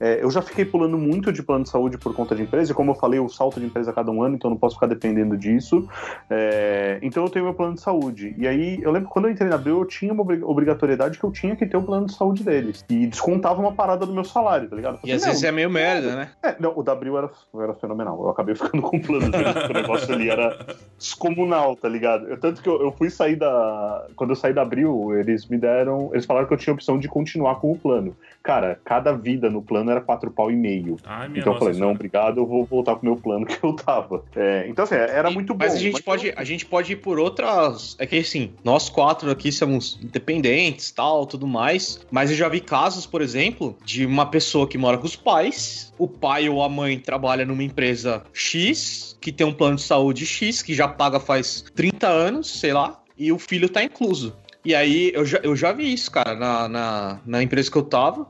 É, eu já fiquei pulando muito de plano de saúde por conta de empresa. E como eu falei, eu salto de empresa a cada um ano, então não posso ficar dependendo disso. É, então eu tenho meu plano de saúde. E aí, eu lembro que quando eu entrei na Abril, eu tinha uma obri- obrigatoriedade que eu tinha que ter o plano de saúde deles. E descontava uma parada do meu salário, tá ligado? Eu E falei, às vezes "Não, é meio merda, né? é, não, o da Abril era, era fenomenal. Eu acabei ficando com o plano deles, porque o negócio ali era descomunal, tá ligado? Eu, tanto que eu, eu fui sair da. Quando eu saí da Abril, eles me deram. Eles falaram que eu tinha a opção de continuar com o plano. Cara, cada vida no plano era quatro pau e meio. Ai, Então eu falei, não, senhora. obrigado, eu vou voltar pro meu plano que eu tava. É, então, assim, era E- muito bom. Mas a gente, pode, a gente pode ir por outras. É que assim, nós quatro aqui somos independentes, tal, tudo mais. Mas eu já vi casos, por exemplo, de uma pessoa que mora com os pais. O pai ou a mãe trabalha numa empresa X, que tem um plano de saúde X, que já paga faz 30 anos, sei lá, e o filho tá incluso. E aí eu já, eu já vi isso, cara, na, na, na empresa que eu tava.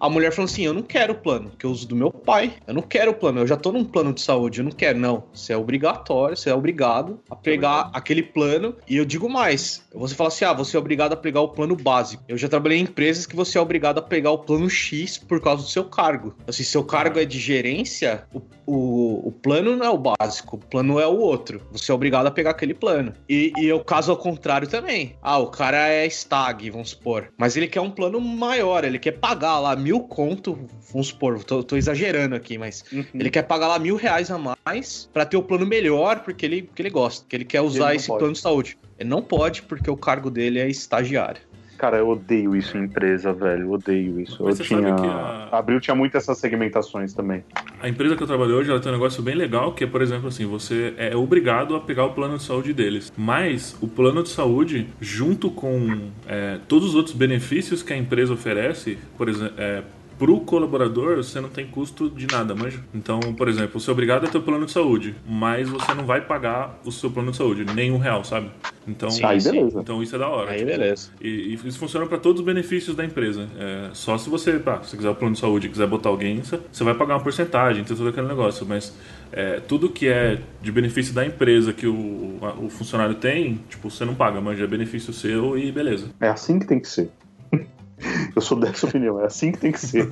A mulher falou assim: Eu não quero o plano, que eu uso do meu pai. Eu não quero o plano, eu já tô num plano de saúde, eu não quero. Não, você é obrigatório, você é obrigado a pegar aquele plano. E eu digo mais: você fala assim, ah, você é obrigado a pegar o plano básico. Eu já trabalhei em empresas que você é obrigado a pegar o plano X por causa do seu cargo. Assim, seu cargo é de gerência, o, o, o plano não é o básico, o plano é o outro. Você é obrigado a pegar aquele plano. E, e o caso ao contrário também. Ah, o cara é stag, vamos supor. Mas ele quer um plano maior, ele quer pagar lá mil conto, vamos supor, tô, tô exagerando aqui, mas Uhum. ele quer pagar lá mil reais a mais pra ter o plano melhor porque ele, porque ele gosta, que ele quer usar não esse pode. plano de saúde. Ele não pode porque o cargo dele é estagiário. Cara, eu odeio isso em empresa, velho. Eu odeio isso. Mas eu tinha. a- Abril tinha muitas essas segmentações também. A empresa que eu trabalho hoje, ela tem um negócio bem legal, que é, por exemplo, assim, você é obrigado a pegar o plano de saúde deles. Mas o plano de saúde, junto com é, todos os outros benefícios que a empresa oferece, por exemplo, é, Pro colaborador, você não tem custo de nada, manja? Então, por exemplo, você é obrigado a ter o plano de saúde, mas você não vai pagar o seu plano de saúde, nem um real, sabe? Então, Sim, Aí, sim. beleza. então isso é da hora. Aí tipo, beleza. e, e isso funciona para todos os benefícios da empresa. É, só se você, pá, se quiser o plano de saúde e quiser botar alguém, você você vai pagar uma porcentagem, tem todo aquele negócio. Mas é, tudo que é de benefício da empresa que o, a- o funcionário tem, tipo, você não paga, mas é benefício seu e beleza. É assim que tem que ser. Eu sou dessa opinião, é assim que tem que ser.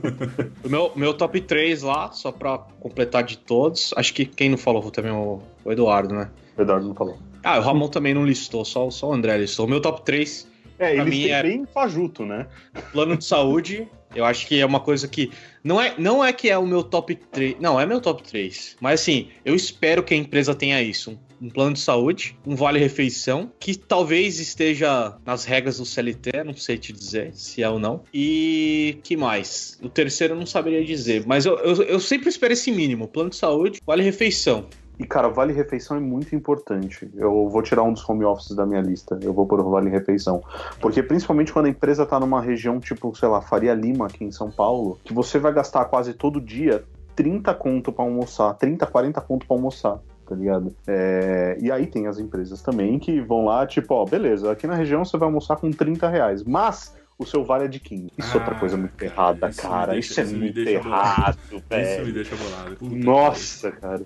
O meu, meu top 3 lá, só pra completar de todos, acho que quem não falou foi também o, o Eduardo, né? O Eduardo não falou. Ah, o Ramon também não listou, só, só o André listou. O meu top 3 É, Pra têm é- bem fajuto, né? Plano de saúde, eu acho que é uma coisa que. Não é, não é que é o meu top 3. Não, é meu top 3. Mas assim, eu espero que a empresa tenha isso. Um, um plano de saúde, um vale-refeição, que talvez esteja nas regras do CLT, não sei te dizer se é ou não. E que mais? O terceiro eu não saberia dizer. Mas eu, eu, eu sempre espero esse mínimo: plano de saúde, vale-refeição. E, cara, Vale Refeição é muito importante. Eu vou tirar um dos home offices da minha lista. Eu vou pôr o Vale Refeição. Porque, principalmente quando a empresa tá numa região tipo, sei lá, Faria Lima, aqui em São Paulo, que você vai gastar quase todo dia 30 conto pra almoçar, 30, 40 conto pra almoçar. Tá ligado? É, E aí tem as empresas também que vão lá, tipo, ó, beleza, aqui na região você vai almoçar com 30 reais, mas o seu vale é de 15. Isso é outra Ah, coisa muito errada, isso cara. deixa- isso é isso muito errado, Isso me velho. deixa bolado. Puta Nossa, cara.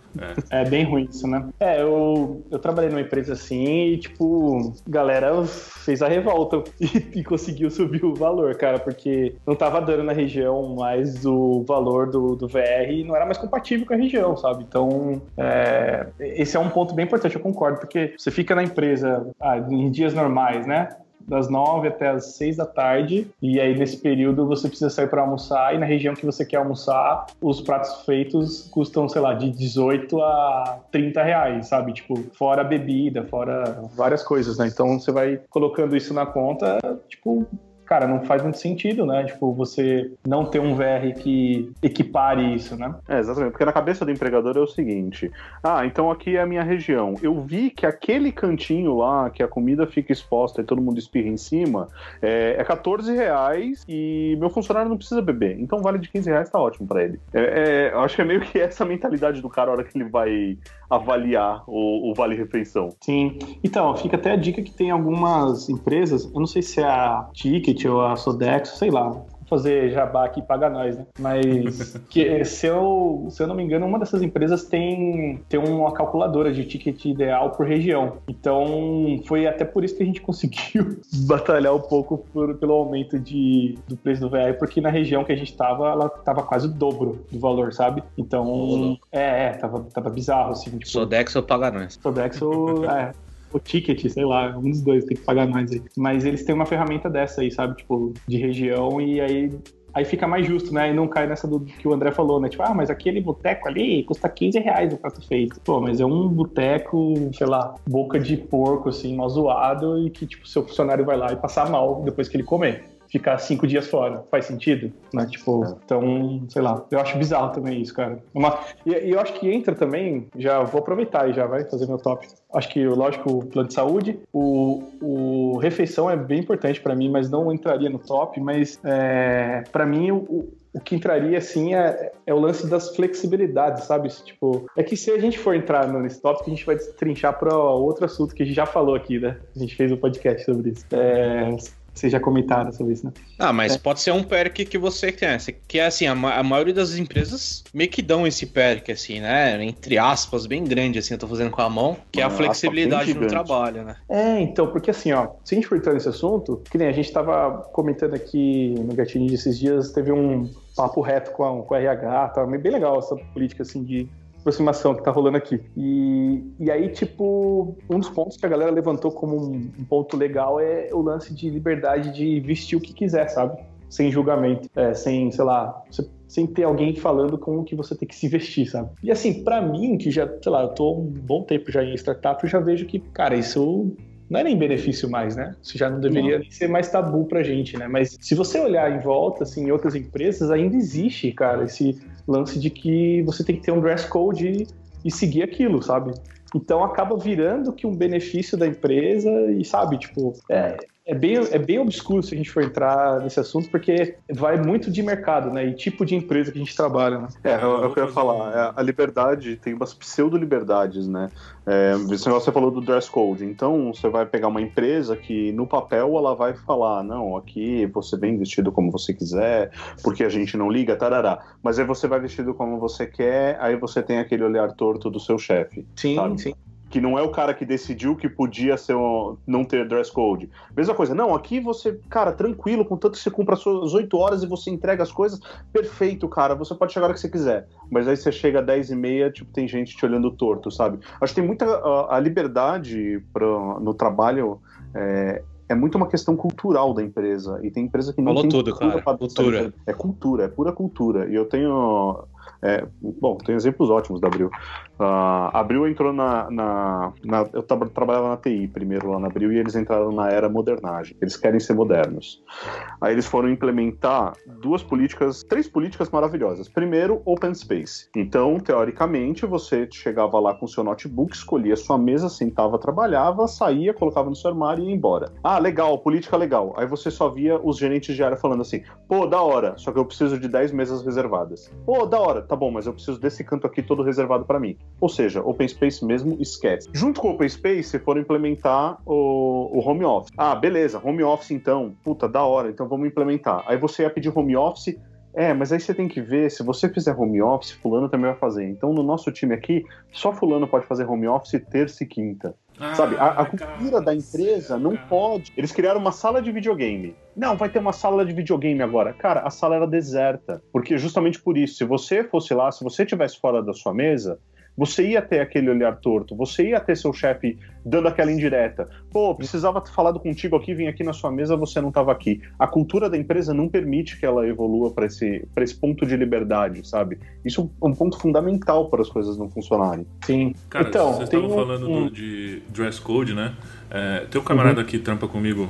É bem ruim isso, né? É, eu, eu trabalhei numa empresa assim e, tipo, galera fez a revolta e, e conseguiu subir o valor, cara, porque não tava dando na região mais o valor do, do VR e não era mais compatível com a região, sabe? Então, é, esse é um ponto bem importante, eu concordo, porque você fica na empresa ah, em dias normais, né? Das 9 até as 6 da tarde, e aí nesse período você precisa sair para almoçar, e na região que você quer almoçar, os pratos feitos custam, sei lá, de 18 a 30 reais, sabe? Tipo, fora bebida, fora várias coisas, né? Então você vai colocando isso na conta, tipo, cara, não faz muito sentido, né? Tipo, você não ter um VR que equipare isso, né? É, exatamente, porque na cabeça do empregador é o seguinte: ah, então aqui é a minha região. Eu vi que aquele cantinho lá, que a comida fica exposta e todo mundo espirra em cima, é, é 14 reais e meu funcionário não precisa beber. Então vale de 15 reais, tá ótimo pra ele. É, é, eu acho que é meio que essa mentalidade do cara a hora que ele vai avaliar o, o Vale Refeição. Sim. Então, fica até a dica que tem algumas empresas, eu não sei se é a Ticket ou a Sodexo, sei lá. Fazer jabá aqui e paga nós, né? Mas que, se, eu, se eu não me engano, uma dessas empresas tem, tem uma calculadora de ticket ideal por região. Então, foi até por isso que a gente conseguiu batalhar um pouco por- pelo aumento de, do preço do VR, porque na região que a gente tava, ela tava quase o dobro do valor, sabe? Então, é, é, tava, tava bizarro, assim. Tipo, Sodex ou paga nós. Sodex ou. é, o ticket, sei lá, um dos dois tem que pagar mais aí. Mas eles têm uma ferramenta dessa aí, sabe? Tipo, de região e aí. Aí fica mais justo, né? E não cai nessa do que o André falou, né? Tipo, ah, mas aquele boteco ali custa 15 reais o prato feito. Pô, mas é um boteco, sei lá, boca de porco, assim, mal zoado, e que, tipo, seu funcionário vai lá e passar mal depois que ele comer. Ficar cinco dias fora. Faz sentido? Né? Tipo, então, sei lá. Eu acho bizarro também isso, cara. Uma- E, e eu acho que entra também, já vou aproveitar e já vai fazer meu top. Acho que, lógico, o plano de saúde, o, o refeição é bem importante pra mim, mas não entraria no top. Mas é, para mim, o, o- que entraria, assim, é, é o lance das flexibilidades, sabe? Tipo, é que se a gente for entrar nesse tópico, a gente vai trinchar para outro assunto que a gente já falou aqui, né? A gente fez um podcast sobre isso. É, vocês já comentaram sobre isso, né? Ah, mas pode ser um perk que você tem. Que é assim, a, ma- a maioria das empresas meio que dão esse perk, assim, né? Entre aspas, bem grande, assim, eu tô fazendo com a mão, que é a flexibilidade no gigante. trabalho, né? É, então, porque assim, ó, se a gente for entrar nesse assunto, que nem a gente tava comentando aqui no Gatinho esses dias, teve um papo reto com a, com a RH, tá bem legal essa política, assim, de aproximação que tá rolando aqui. E, e aí, tipo, um dos pontos que a galera levantou como um, um ponto legal é o lance de liberdade de vestir o que quiser, sabe? Sem julgamento, é, sem, sei lá, sem ter alguém falando como que você tem que se vestir, sabe? E assim, pra mim, que já, sei lá, eu tô um bom tempo já em startup, eu já vejo que, cara, isso não é nem benefício mais, né? Isso já não deveria nem ser mais tabu pra gente, né? Mas se você olhar em volta, assim, em outras empresas, ainda existe, cara, esse lance de que você tem que ter um dress code e, e seguir aquilo, sabe? Então acaba virando que um benefício da empresa e, sabe, tipo, é, é bem, é bem obscuro se a gente for entrar nesse assunto, porque vai muito de mercado, né? E tipo de empresa que a gente trabalha, né? É, é o que eu ia falar. é, A liberdade tem umas pseudo-liberdades, né? É, esse negócio você falou do dress code. Então, você vai pegar uma empresa que no papel ela vai falar: não, aqui você vem vestido como você quiser, porque a gente não liga, tarará. Mas aí você vai vestido como você quer, aí você tem aquele olhar torto do seu chefe. Sim, Sabe? sim. Que não é o cara que decidiu que podia ser um- não ter dress code. Mesma coisa, não, aqui você, cara, tranquilo, contanto que você cumpra as suas 8 horas e você entrega as coisas, perfeito, cara, você pode chegar a hora que você quiser. Mas aí você chega às 10 e meia, tipo, tem gente te olhando torto, sabe? Acho que tem muita a, a liberdade pra, no trabalho. é, é muito uma questão cultural da empresa. E tem empresa que não Falou tem tudo, cara. pra- Cultura. É cultura, é pura cultura. E eu tenho. É, bom, tem exemplos ótimos da Abril. A Abril entrou na. na- na- eu tra- trabalhava na TI primeiro lá na Abril e eles entraram na era modernagem. Eles querem ser modernos. Aí eles foram implementar duas políticas, três políticas maravilhosas. Primeiro, open space. Então, teoricamente, você chegava lá com seu notebook, escolhia sua mesa, sentava, trabalhava, saía, colocava no seu armário e ia embora. Ah, legal, política legal. Aí você só via os gerentes de área falando assim: pô, da hora, só que eu preciso de 10 mesas reservadas. Pô, da hora, tá bom, mas eu preciso desse canto aqui todo reservado para mim. Ou seja, open space mesmo esquece. Junto com o open space, foram implementar o, o home office. Ah, beleza, home office então, puta, da hora, então vamos implementar. Aí você ia pedir home office. É, mas aí você tem que ver, se você fizer home office, fulano também vai fazer. Então, no nosso time aqui, só fulano pode fazer home office terça e quinta. Sabe, a, a cultura da empresa não pode. Eles criaram uma sala de videogame. Não, vai ter uma sala de videogame agora. Cara, a sala era deserta. Porque justamente por isso, se você fosse lá, se você estivesse fora da sua mesa, você ia ter aquele olhar torto, você ia ter seu chefe dando aquela indireta. Pô, precisava ter falado contigo aqui, vim aqui na sua mesa, você não estava aqui. A cultura da empresa não permite que ela evolua para esse, pra esse ponto de liberdade, sabe? Isso é um ponto fundamental para as coisas não funcionarem. Sim. Cara, então, vocês estavam um- falando um- do- de dress code, né? É, tem um camarada que trampa comigo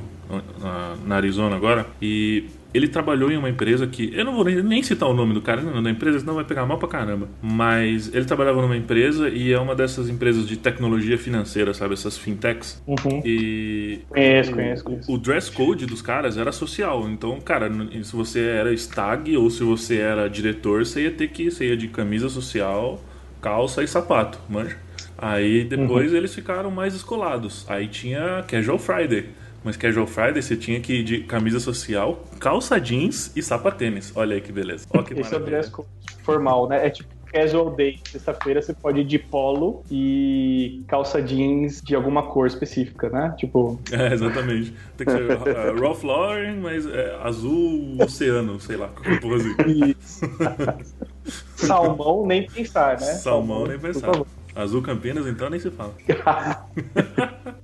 na, na Arizona agora e ele trabalhou em uma empresa que. Eu não vou nem, nem citar o nome do cara, não, da empresa, senão vai pegar mal pra caramba. Mas ele trabalhava numa empresa e é uma dessas empresas de tecnologia financeira, sabe? Essas fintechs. Uhum. E Conheço, conheço, conheço. o dress code dos caras era social. Então, cara, se você era stag ou se você era diretor, você ia ter que você ia de camisa social, calça e sapato, manja? Aí depois eles ficaram mais descolados. Aí tinha Casual Friday. Mas Casual Friday você tinha que ir de camisa social, calça jeans e sapatênis. Olha aí que beleza. Que Esse é o dress code formal, né? É tipo casual day. Sexta-feira você pode ir de polo e calça jeans de alguma cor específica, né? Tipo, É, exatamente. Tem que ser uh, Ralph Lauren, mas é, azul oceano, sei lá, assim. isso. salmão nem pensar, né? Salmão nem por pensar. Azul Campinas, então nem se fala.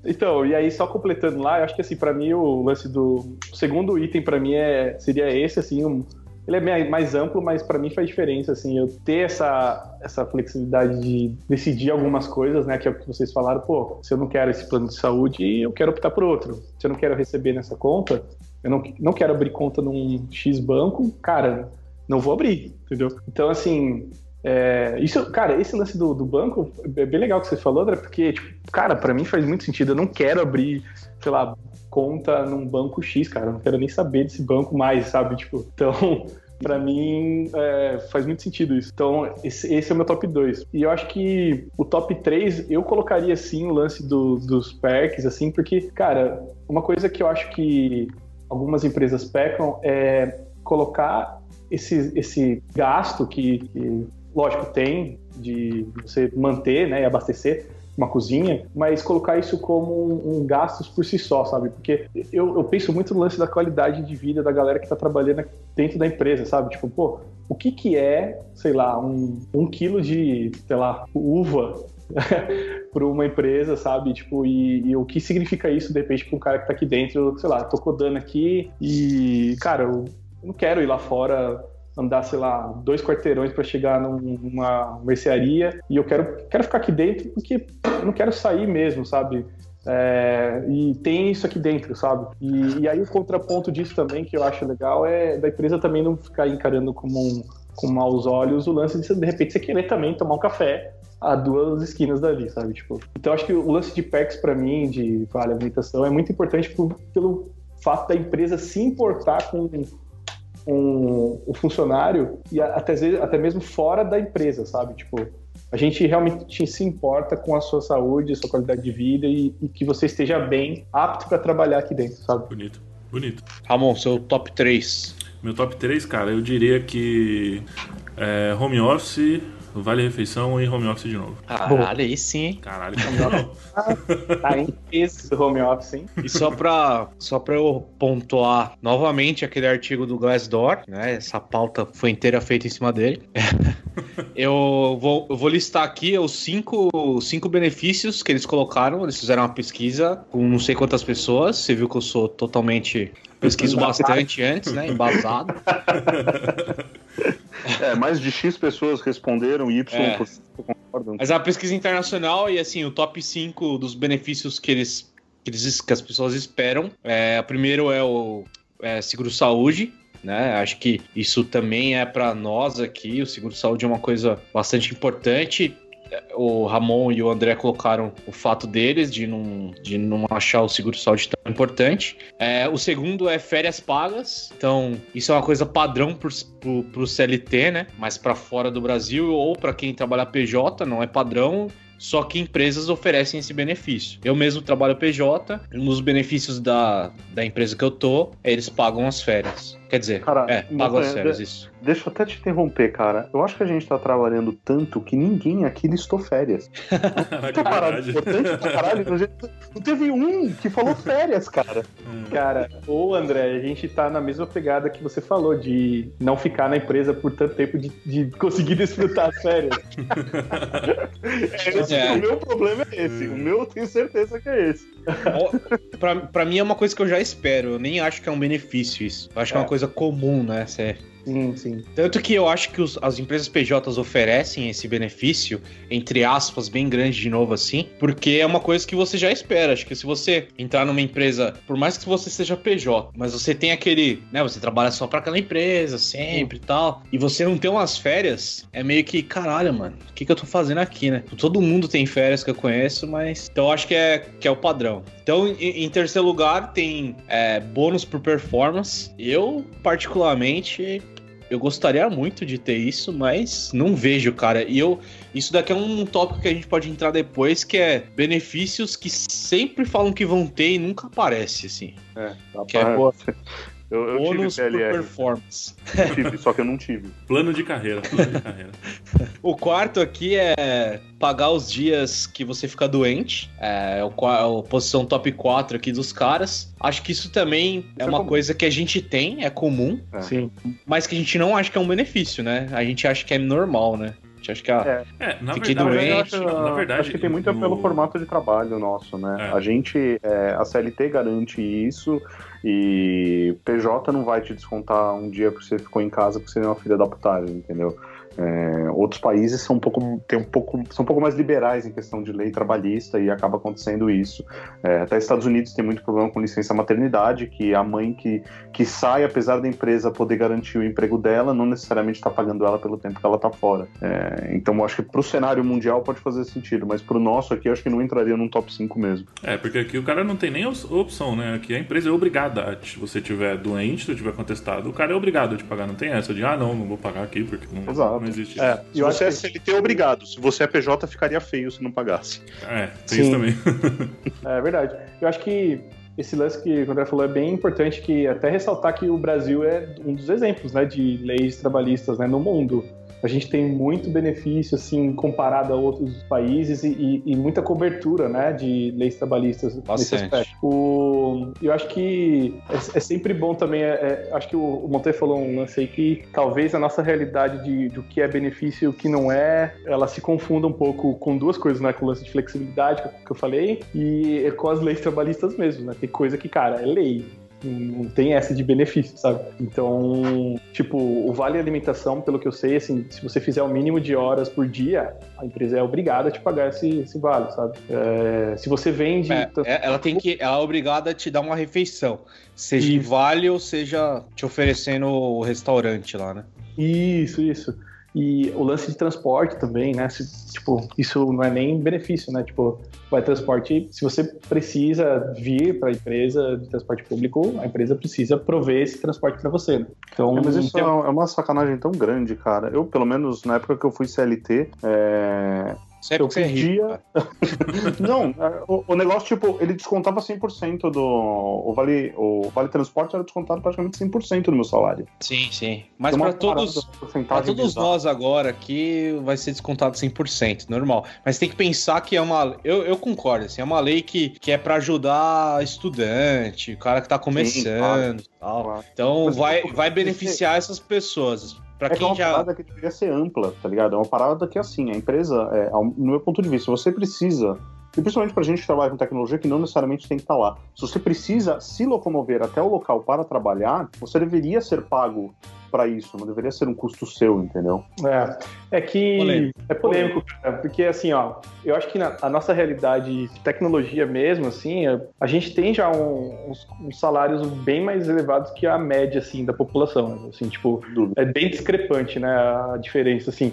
Então, e aí só completando lá, eu acho que assim, pra mim o lance do o segundo item pra mim é seria esse assim, um- ele é mais- amplo, mas pra mim faz diferença assim, eu ter essa essa flexibilidade de decidir algumas coisas, né, que é o que vocês falaram, pô, se eu não quero esse plano de saúde, eu quero optar por outro. Se eu não quero receber nessa conta, eu não, não quero abrir conta num X banco, cara, não vou abrir, entendeu? Então, assim, é, isso, cara, esse lance do, do banco é bem legal que você falou, André, porque, tipo, cara, pra mim faz muito sentido. Eu não quero abrir, sei lá, conta num banco X, cara. Eu não quero nem saber desse banco mais, sabe? Tipo, então, pra mim é, faz muito sentido isso. Então, esse, esse é o meu top 2. E eu acho que o top 3, eu colocaria sim o lance do- dos perks, assim, porque, cara, uma coisa que eu acho que algumas empresas pecam é colocar esse, esse gasto que, que, lógico, tem de você manter né, e abastecer uma cozinha, mas colocar isso como um, um gastos por si só, sabe? Porque eu, eu penso muito no lance da qualidade de vida da galera que está trabalhando dentro da empresa, sabe? Tipo, pô, o que que é, sei lá, um, um quilo de, sei lá, uva para uma empresa, sabe? Tipo, e, e o que significa isso, de repente, para um cara que tá aqui dentro, sei lá, tô codando aqui e, cara, eu não quero ir lá fora andar, sei lá, dois quarteirões para chegar num- numa mercearia e eu quero, quero ficar aqui dentro porque eu não quero sair mesmo, sabe? É, e tem isso aqui dentro, sabe? E, e aí o contraponto disso também que eu acho legal é da empresa também não ficar encarando como um, com maus olhos o lance de, de repente você querer também tomar um café a duas esquinas dali, sabe? Tipo, então acho que o lance de PECs para mim, de vale alimentação, é muito importante por- pelo fato da empresa se importar com um, o funcionário e até, às vezes- até mesmo fora da empresa, sabe? Tipo, a gente realmente se importa com a sua saúde, a sua qualidade de vida e, e que você esteja bem, apto para trabalhar aqui dentro, sabe? Bonito, bonito. Ramon, seu top 3. Meu top 3, cara, eu diria que é, home office, vale refeição e home office de novo. Caralho, aí sim? Caralho, que legal. Tá em esse do home office, hein? E só pra, só pra eu pontuar novamente aquele artigo do Glassdoor, né? Essa pauta foi inteira feita em cima dele. Eu vou, eu vou listar aqui os cinco, os cinco benefícios que eles colocaram. Eles fizeram uma pesquisa com não sei quantas pessoas. Você viu que eu sou totalmente. Pesquiso bastante antes, né? Embasado. É, mais de X pessoas responderam Y É. concordam. Mas uma pesquisa internacional e assim, o top 5 dos benefícios que eles que, eles, que as pessoas esperam. É, o primeiro é o é, seguro saúde. Né? Acho que isso também é para nós aqui. O seguro saúde é uma coisa bastante importante. O Ramon e o André colocaram o fato deles de não, de não achar o seguro saúde tão importante. É, o segundo é férias pagas. Então, isso é uma coisa padrão pro, pro CLT, né? Mas para fora do Brasil ou para quem trabalha PJ, não é padrão. Só que empresas oferecem esse benefício. Eu mesmo trabalho PJ, um dos benefícios da, da empresa que eu tô, é eles pagam as férias. Quer dizer, Cara, é, pagam as férias, de- isso. Deixa eu até te interromper, cara. Eu acho que a gente tá trabalhando tanto que ninguém aqui listou férias. É verdade. importante pra caralho. a gente- Não teve um que falou férias, cara. Cara, ou André, a gente tá na mesma pegada que você falou, de não ficar na empresa por tanto tempo, de, de conseguir desfrutar as férias. É, esse- É. O meu problema é esse. O meu eu tenho certeza que é esse. Pra, pra mim é uma coisa que eu já espero. Eu nem acho que é um benefício isso. Eu acho que é uma É. coisa comum, né? Cê- Sim, sim. Tanto que eu acho que os- as empresas PJs oferecem esse benefício, entre aspas, bem grande de novo assim, porque é uma coisa que você já espera. Acho que se você entrar numa empresa, por mais que você seja PJ, mas você tem aquele, né, você trabalha só pra aquela empresa sempre e tal, e você não tem umas férias, é meio que, caralho, mano, o que, que eu tô fazendo aqui, né? Todo mundo tem férias que eu conheço, mas. Então acho que é, que é o padrão. Então, em, em terceiro lugar, tem é, bônus por performance. Eu, particularmente, eu gostaria muito de ter isso, mas não vejo, cara. E eu. Isso daqui é um tópico que a gente pode entrar depois, que é benefícios que sempre falam que vão ter e nunca aparece, assim. É, tá Que é, pô, eu, eu tive Bônus por PLR, performance. eu tive, só que eu não tive. Plano de carreira, plano de carreira. O quarto aqui é pagar os dias que você fica doente. É o, qua- a posição top 4 aqui dos caras. Acho que isso também é é uma comum. coisa que a gente tem, é comum, É. Sim. mas que a gente não acha que é um benefício, né? A gente acha que é normal, né? A gente acha que a- É, na Fiquei verdade, doente. acho, na verdade, acho que tem muito no- pelo formato de trabalho nosso, né? É. A gente, é, a CLT garante isso e PJ não vai te descontar um dia porque você ficou em casa porque você é uma filha da putagem, entendeu? É, outros países são um pouco, tem um pouco, são um pouco mais liberais em questão de lei trabalhista e acaba acontecendo isso. É, até Estados Unidos tem muito problema com licença maternidade, que a mãe que, que sai, apesar da empresa poder garantir o emprego dela, não necessariamente está pagando ela pelo tempo que ela está fora. É, então eu acho que para o cenário mundial pode fazer sentido, mas para o nosso aqui eu acho que não entraria num top 5 mesmo. É, porque aqui o cara não tem nem op- opção, né? Aqui a empresa é obrigada, se você tiver doente, se tiver contestado, o cara é obrigado a te pagar. Não tem essa de, ah, não, não vou pagar aqui, porque não, Exato. Não existe É, se eu você é CLT, é obrigado. Se você é PJ, ficaria feio se não pagasse. É, tem Sim. isso também. É verdade. Eu acho que esse lance que o André falou é bem importante, que até ressaltar que o Brasil é um dos exemplos né, de leis trabalhistas né, no mundo. A gente tem muito benefício, assim, comparado a outros países e, e- e muita cobertura, né, de leis trabalhistas nesse Bastante. aspecto. O, eu acho que é, é sempre bom também, é- é- acho que o, o Monteiro falou um lance aí que talvez a nossa realidade de, do que é benefício e o que não é, ela se confunda um pouco com duas coisas, né, com o lance de flexibilidade que eu- que eu falei e com as leis trabalhistas mesmo, né, tem coisa que, cara, é lei, não tem essa de benefício, sabe? Então, tipo, o vale alimentação, pelo que eu sei, assim, se você fizer o mínimo de horas por dia, a empresa é obrigada a te pagar esse, esse vale, sabe? É, se você vende. É, é- ela tem que. Ela é obrigada a te dar uma refeição. Seja em Isso. vale ou seja te oferecendo o restaurante lá, né? Isso, isso. E o lance de transporte também, né? Se, tipo, isso não é nem benefício, né? Tipo, vai transporte. Se você precisa vir para a empresa de transporte público, a empresa precisa prover esse transporte para você. Né? Então, É, mas isso tem- é uma sacanagem tão grande, cara. Eu, pelo menos na época que eu fui CLT, é, Sempre Eu que você é rico. Não, é, o, o negócio, tipo, ele descontava 100% do. O vale, o vale transporte era descontado praticamente 100% do meu salário. Sim, sim. Mas para todos. Pra todos bizarra. nós agora aqui vai ser descontado 100%, normal. Mas tem que pensar que é uma. Eu, eu concordo, assim, é uma lei que, que é pra ajudar estudante, o cara que tá começando e tal. Claro. Então Mas, vai, vai beneficiar essas pessoas. Pra é que é quem uma já. parada que deveria ser ampla, tá ligado? É uma parada que, assim, a empresa, é, no meu ponto de vista, você precisa, e principalmente pra gente que trabalha com tecnologia, que não necessariamente tem que estar lá, se você precisa se locomover até o local para trabalhar, você deveria ser pago pra isso, não deveria ser um custo seu, entendeu? É, é que Polêmico. é polêmico, cara, porque assim, ó, eu acho que na a nossa realidade de tecnologia mesmo, assim, é- a gente tem já um- uns, uns salários bem mais elevados que a média, assim, da população, assim, tipo, Dúvida. é bem discrepante, né, a diferença, assim,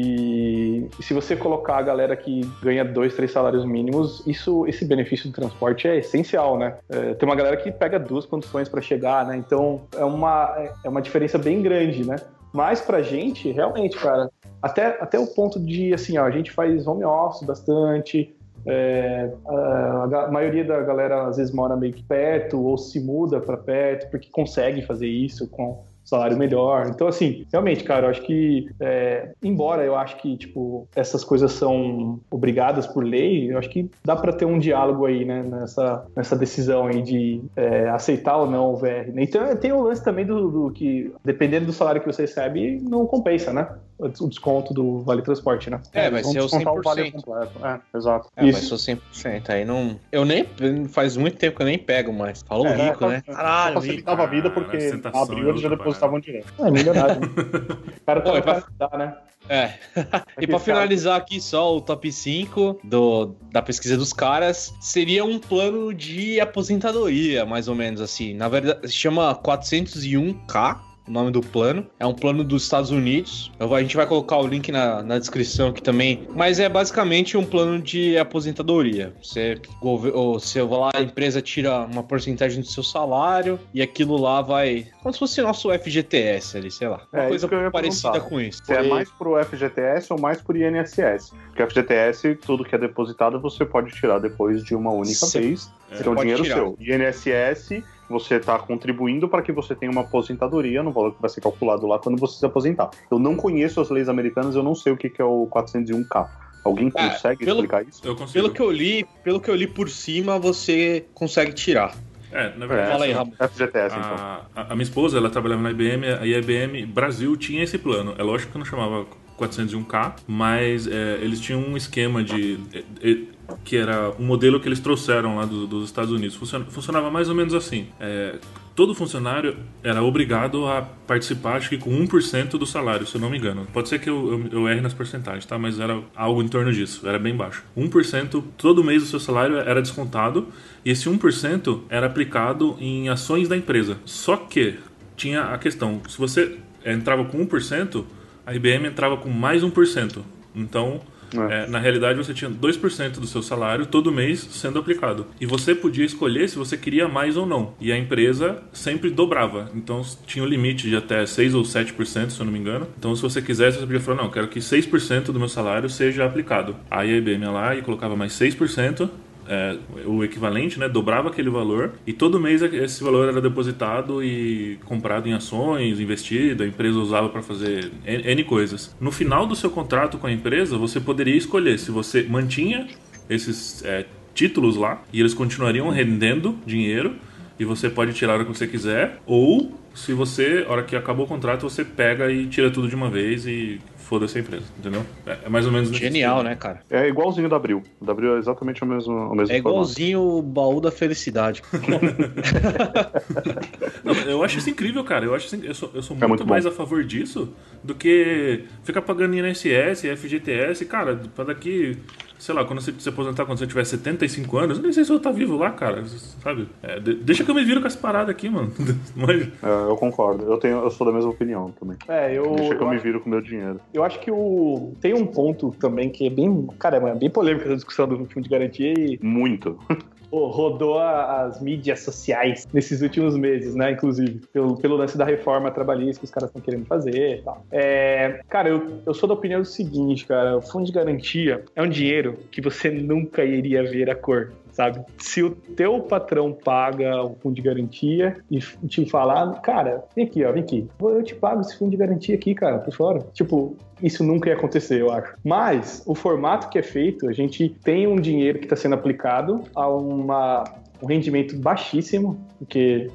e, e se você colocar a galera que ganha dois, três salários mínimos, isso, esse benefício do transporte é essencial, né, É, tem uma galera que pega duas condições para chegar, né, então é uma, é uma diferença bem grande, né, mas pra gente, realmente, cara, até, até o ponto de, assim, ó, a gente faz home office bastante, é, a, a maioria da galera às vezes mora meio que perto ou se muda pra perto porque consegue fazer isso com salário melhor. Então, assim, realmente, cara, eu acho que, é, embora eu acho que, tipo, essas coisas são obrigadas por lei, eu acho que dá pra ter um diálogo aí, né, nessa, nessa decisão aí de é, aceitar ou não o VR. né? Então, tem o lance também do, do que, dependendo do salário que você recebe, não compensa, né? O desconto do Vale Transporte, né? É, vai ser o descontar o vale 100%. completo. É, exato. É, vai Isso. ser o 100%. Aí não. Eu nem. Faz muito tempo que eu nem pego mais. Falou É, rico, é, né? Caralho, facilitava a vida porque abriu eles já depositavam direto. É milionário. né? O cara tá pra- Canadá, né? É. e pra finalizar aqui só o top 5 do, da pesquisa dos caras, seria um plano de aposentadoria, mais ou menos assim. Na verdade, se chama 401k. O nome do plano é um plano dos Estados Unidos. Eu vou- a gente vai colocar o link na, na descrição aqui também. Mas é basicamente um plano de aposentadoria. Você, você vai lá, a empresa tira uma porcentagem do seu salário e aquilo lá vai. Como se fosse nosso FGTS ali, sei lá. Uma É, coisa parecida perguntar. com isso. Se é mais pro FGTS ou mais pro INSS. Porque o FGTS, tudo que é depositado, você pode tirar depois de uma única Você- vez. É. Então, dinheiro tirar. seu. INSS, você está contribuindo para que você tenha uma aposentadoria no valor que vai ser calculado lá quando você se aposentar. Eu não conheço as leis americanas, eu não sei o que que é o 401k. Alguém consegue pelo- explicar isso? Eu. Pelo que eu li, pelo que eu li por cima, você consegue tirar. É, na verdade. Fala aí, Ramon. FGTS, então. A, a- a minha esposa, ela trabalhava na IBM, e a IBM Brasil tinha esse plano. É lógico que não chamava 401k, mas é, eles tinham um esquema de. é, é, que era um modelo que eles trouxeram lá do- dos Estados Unidos. Funciona- funcionava mais ou menos assim. É, todo funcionário era obrigado a participar, acho que com 1% do salário, se eu não me engano. Pode ser que eu, eu, eu erre nas porcentagens, tá? Mas era algo em torno disso, era bem baixo. 1% todo mês do seu salário era descontado e esse 1% era aplicado em ações da empresa. Só que tinha a questão, se você entrava com 1%, a IBM entrava com mais 1%. Então, É. eh, na realidade, você tinha 2% do seu salário todo mês sendo aplicado. E você podia escolher se você queria mais ou não. E a empresa sempre dobrava. Então, tinha um limite de até 6 ou 7%, se eu não me engano. Então, se você quisesse, você podia falar, não, quero que 6% do meu salário seja aplicado. Aí a IBM ia lá e colocava mais 6%, é, o equivalente, né? Dobrava aquele valor e todo mês esse valor era depositado e comprado em ações, investido, a empresa usava para fazer N, N coisas. No final do seu contrato com a empresa, você poderia escolher se você mantinha esses é, títulos lá e eles continuariam rendendo dinheiro e você pode tirar a hora que você quiser, ou se você, a hora que acabou o contrato, você pega e tira tudo de uma vez e foda-se a empresa, entendeu? É, é mais ou menos Genial, né, cara? É igualzinho o da Abril. O da Abril é exatamente o mesmo, o mesmo É formato. igualzinho o baú da felicidade. Não, eu acho isso incrível, cara. Eu, acho, isso- eu sou, eu sou É muito, muito bom. mais a favor disso do que ficar pagando INSS, FGTS. Cara, pra daqui, sei lá, quando você se aposentar, quando você tiver 75 anos, eu nem sei se eu vou estar vivo lá, cara. Sabe? É, de- deixa que eu me viro com essa parada aqui, mano. Mas, É, eu concordo. Eu, tenho, eu sou da mesma opinião também. É, eu, Deixa que eu eu me acho, viro com o meu dinheiro. eu acho que o, tem um ponto também que é bem, caramba, é bem polêmico essa discussão do fundo de garantia e Muito. Rodou as mídias sociais nesses últimos meses, né? Inclusive, pelo, pelo lance da reforma trabalhista que os caras estão querendo fazer e tal. É, cara, eu, eu sou da opinião do seguinte, cara: o fundo de garantia é um dinheiro que você nunca iria ver a cor. Sabe? Se o teu patrão paga o fundo de garantia e te falar, cara, vem aqui, ó, vem aqui. Eu te pago esse fundo de garantia aqui, cara, por fora. Tipo, isso nunca ia acontecer, eu acho. Mas o formato que é feito, a gente tem um dinheiro que está sendo aplicado a uma, um rendimento baixíssimo, porque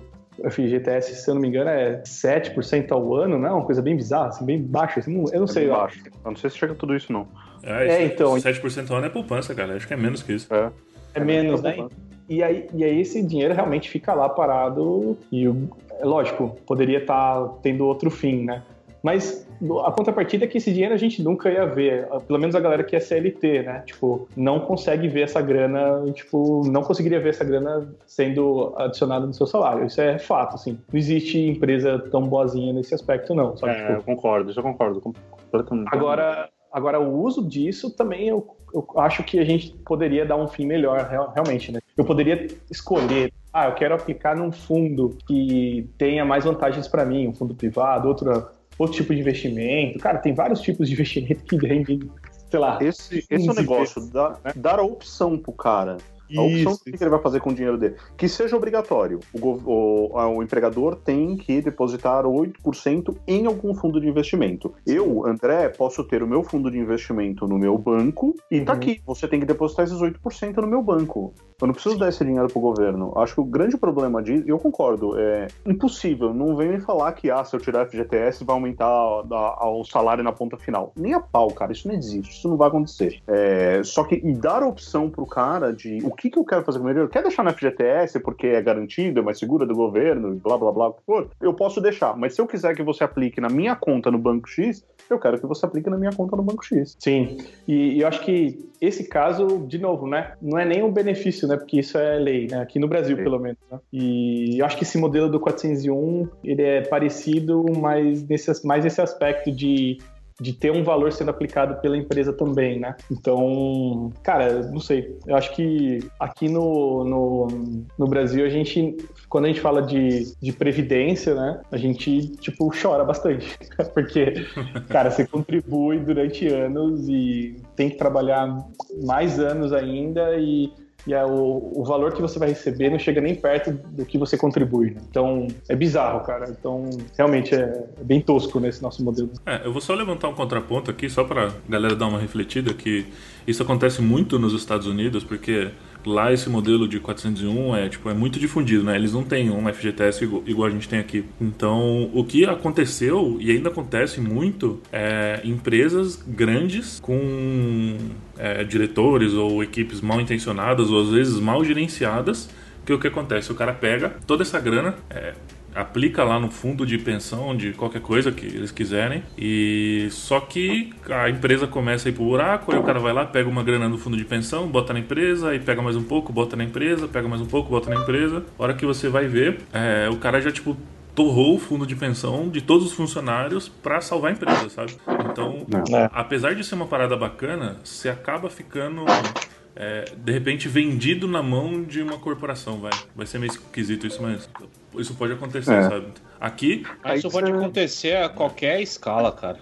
FGTS, se eu não me engano, é 7% ao ano, né? Uma coisa bem bizarra, assim, bem baixa. Assim, eu não É sei. baixo. Eu não sei se chega a tudo isso, não. É, É, isso- então. 7% ao ano é poupança, cara. Acho que é menos que isso. É. É menos, né? E aí, e aí esse dinheiro realmente fica lá parado e, é lógico, poderia estar tendo outro fim, né? Mas a contrapartida é que esse dinheiro a gente nunca ia ver, pelo menos a galera que é CLT, né? Tipo, não consegue ver essa grana, tipo, não conseguiria ver essa grana sendo adicionada no seu salário. Isso é fato, assim. Não existe empresa tão boazinha nesse aspecto, não. Sabe? É, Tipo, eu concordo, eu concordo. completamente. Agora, agora o uso disso também eu, eu acho que a gente poderia dar um fim melhor, real- realmente, né? Eu poderia escolher, ah, eu quero aplicar num fundo que tenha mais vantagens para mim, um fundo privado, outro, outro tipo de investimento. Cara, tem vários tipos de investimento que rendem, sei lá. Esse, esse é o 15 negócio, dar, dar a opção pro cara. A opção do que que ele vai fazer com o dinheiro dele. Que seja obrigatório. O, o, o empregador tem que depositar 8% em algum fundo de investimento. Eu, André, posso ter o meu fundo de investimento no meu banco e tá Uhum. aqui. Você tem que depositar esses 8% no meu banco. Eu não preciso dar esse dinheiro pro governo. Acho que o grande problema disso, e eu concordo, é impossível. Não vem me falar que, ah, se eu tirar FGTS vai aumentar a- a- o salário na ponta final. Nem a pau, cara. Isso não existe. Isso não vai acontecer. É, só que e dar a opção pro cara de o que, que eu quero fazer com o meu dinheiro? Quer deixar no FGTS porque é garantido, é mais seguro é do governo, blá blá blá, o que for, eu posso deixar. Mas se eu quiser que você aplique na minha conta no Banco X, eu quero que você aplique na minha conta no Banco X. Sim, e, e eu acho que esse caso, de novo, né, não é nem um benefício, né, porque isso é lei, né, aqui no Brasil, Sim. pelo menos. Né? E eu acho que esse modelo do 401, ele é parecido, mas nesse, mais nesse aspecto de, de ter um valor sendo aplicado pela empresa também, né. Então, cara, não sei, eu acho que aqui no, no, no Brasil, a gente, quando a gente fala de, de previdência, né, a gente, tipo, chora bastante, porque Cara, você contribui durante anos e tem que trabalhar mais anos ainda e, e é o, o valor que você vai receber não chega nem perto do que você contribui. né? Então, é bizarro, cara. Então, realmente é, é bem tosco nesse nosso modelo. É, eu vou só levantar um contraponto aqui, só pra galera dar uma refletida, que isso acontece muito nos Estados Unidos, porque lá esse modelo de 401 é, tipo, é muito difundido, né? Eles não têm um FGTS igual, a gente tem aqui. Então, o que aconteceu, e ainda acontece muito, é empresas grandes com é, diretores ou equipes mal intencionadas, ou às vezes mal gerenciadas, que o que acontece? O cara pega toda essa grana, é, aplica lá no fundo de pensão de qualquer coisa que eles quiserem e só que a empresa começa a ir pro buraco aí o cara vai lá pega uma grana no fundo de pensão bota na empresa aí pega mais um pouco bota na empresa pega mais um pouco bota na empresa a hora que você vai ver é, o cara já tipo torrou o fundo de pensão de todos os funcionários para salvar a empresa sabe então É. apesar de ser uma parada bacana você acaba ficando é, de repente vendido na mão de uma corporação, vai. Vai ser meio esquisito isso, mas isso pode acontecer, É. sabe? Aqui, Mas isso pode acontecer a qualquer escala, cara.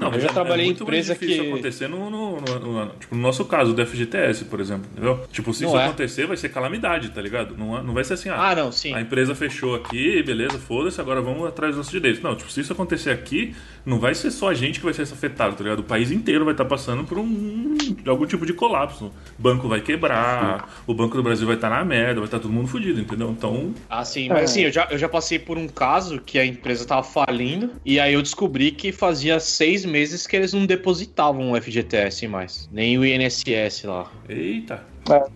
não, Eu já é- trabalhei é em empresa que- acontecer no, no, no- no- tipo, no nosso caso, do FGTS, por exemplo, entendeu? Tipo, se Não isso é. acontecer, vai ser calamidade, tá ligado? Não, não vai ser assim, ah, Ah, não, sim. a empresa fechou aqui, beleza, foda-se, agora vamos atrás dos nossos direitos. Não, tipo, se isso acontecer aqui, não vai ser só a gente que vai ser afetado, tá ligado? O país inteiro vai estar passando por um algum tipo de colapso. O banco vai quebrar, o Banco do Brasil vai estar na merda, vai estar todo mundo fudido, entendeu? Então, Ah, sim. Mas assim, eu já, eu já passei por um caso que a empresa tava falindo e aí eu descobri que fazia seis meses que eles não depositavam o FGTS mais. Nem o INSS lá. eita.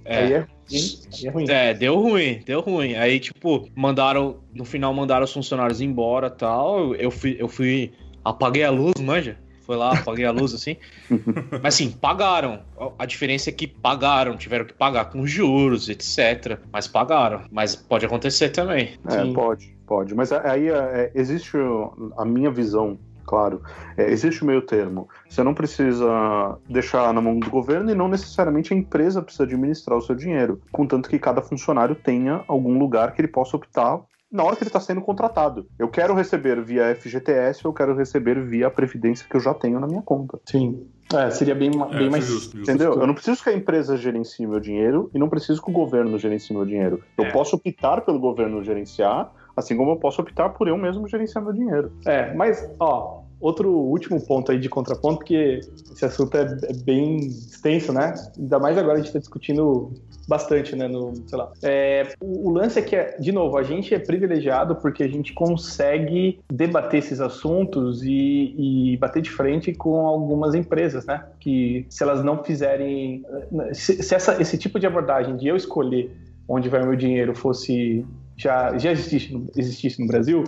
É. Aí é ruim. Aí é ruim. É, deu ruim, deu ruim. Aí, tipo, mandaram. No final mandaram os funcionários embora e tal. Eu fui, eu fui. Apaguei a luz, manja? Foi lá, apaguei a luz assim. Mas assim, pagaram. A diferença é que pagaram, tiveram que pagar com juros, etc. Mas pagaram. Mas pode acontecer também. É, Sim. pode, pode. Mas aí é, existe o- a minha visão, claro. É, existe o meio termo. Você não precisa deixar na mão do governo e não necessariamente a empresa precisa administrar o seu dinheiro. Contanto que cada funcionário tenha algum lugar que ele possa optar na hora que ele está sendo contratado. Eu quero receber via FGTS ou eu quero receber via a Previdência que eu já tenho na minha conta. Sim. É, seria bem, É, bem mais. justo, justo. Entendeu? Eu não preciso que a empresa gerencie meu dinheiro e não preciso que o governo gerencie meu dinheiro. Eu É. posso optar pelo governo gerenciar, assim como eu posso optar por eu mesmo gerenciar meu dinheiro. É, mas, ó, outro último ponto aí de contraponto, porque esse assunto é, é bem extenso, né? Ainda mais agora a gente está discutindo bastante, né? No, sei lá. É, o, o, lance é que, de novo, a gente é privilegiado porque a gente consegue debater esses assuntos e, e bater de frente com algumas empresas, né? Que se elas não fizerem. Se, se essa, esse tipo de abordagem de eu escolher onde vai o meu dinheiro fosse já, já existisse, existisse no Brasil,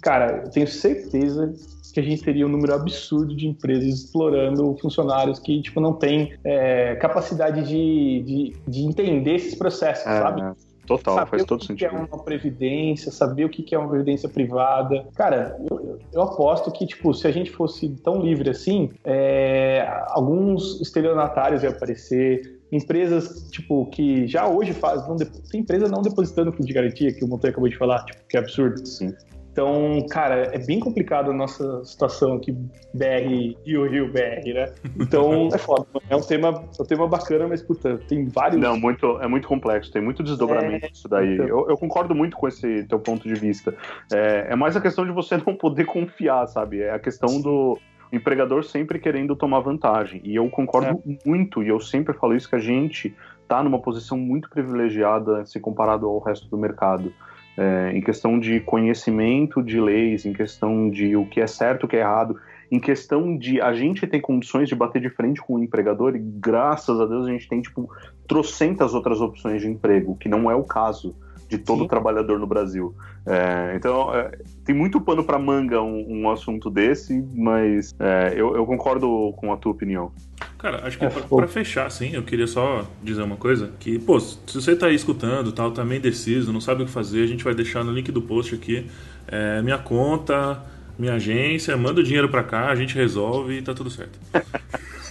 cara, eu tenho certeza que a gente teria um número absurdo de empresas explorando funcionários que tipo, não têm é, capacidade de, de, de, entender esses processos, é, sabe? Total, saber faz todo o que sentido. é uma previdência, saber o que é uma previdência privada. Cara, eu, eu aposto que, tipo, se a gente fosse tão livre assim, é, alguns estelionatários iam aparecer, empresas, tipo, que já hoje fazem, não, tem empresa não depositando fundo de garantia, que o Montanha acabou de falar, tipo, que é absurdo. Sim. Então, cara, é bem complicado a nossa situação aqui, BR e o Rio BR, né? Então, é foda. É um tema, é um tema bacana, mas, puta, tem vários. Não, muito, é muito complexo, tem muito desdobramento é, isso daí. Então... Eu, eu, concordo muito com esse teu ponto de vista. É, é mais a questão de você não poder confiar, sabe? É a questão do empregador sempre querendo tomar vantagem. E eu concordo é. muito, e eu sempre falo isso, que a gente está numa posição muito privilegiada se comparado ao resto do mercado é, em questão de conhecimento de leis, em questão de o que é certo, o que é errado, em questão de a gente ter condições de bater de frente com o empregador e graças a Deus a gente tem tipo trocentas outras opções de emprego, que não é o caso de todo Sim. trabalhador no Brasil. É, então, é, tem muito pano para manga um, um, assunto desse, mas é, eu, eu, concordo com a tua opinião. Cara, acho que é, para fechar, assim, eu queria só dizer uma coisa, que, pô, se você tá aí escutando, tal, tá meio indeciso, não sabe o que fazer, a gente vai deixar no link do post aqui é, minha conta, minha agência, manda o dinheiro para cá, a gente resolve e tá tudo certo.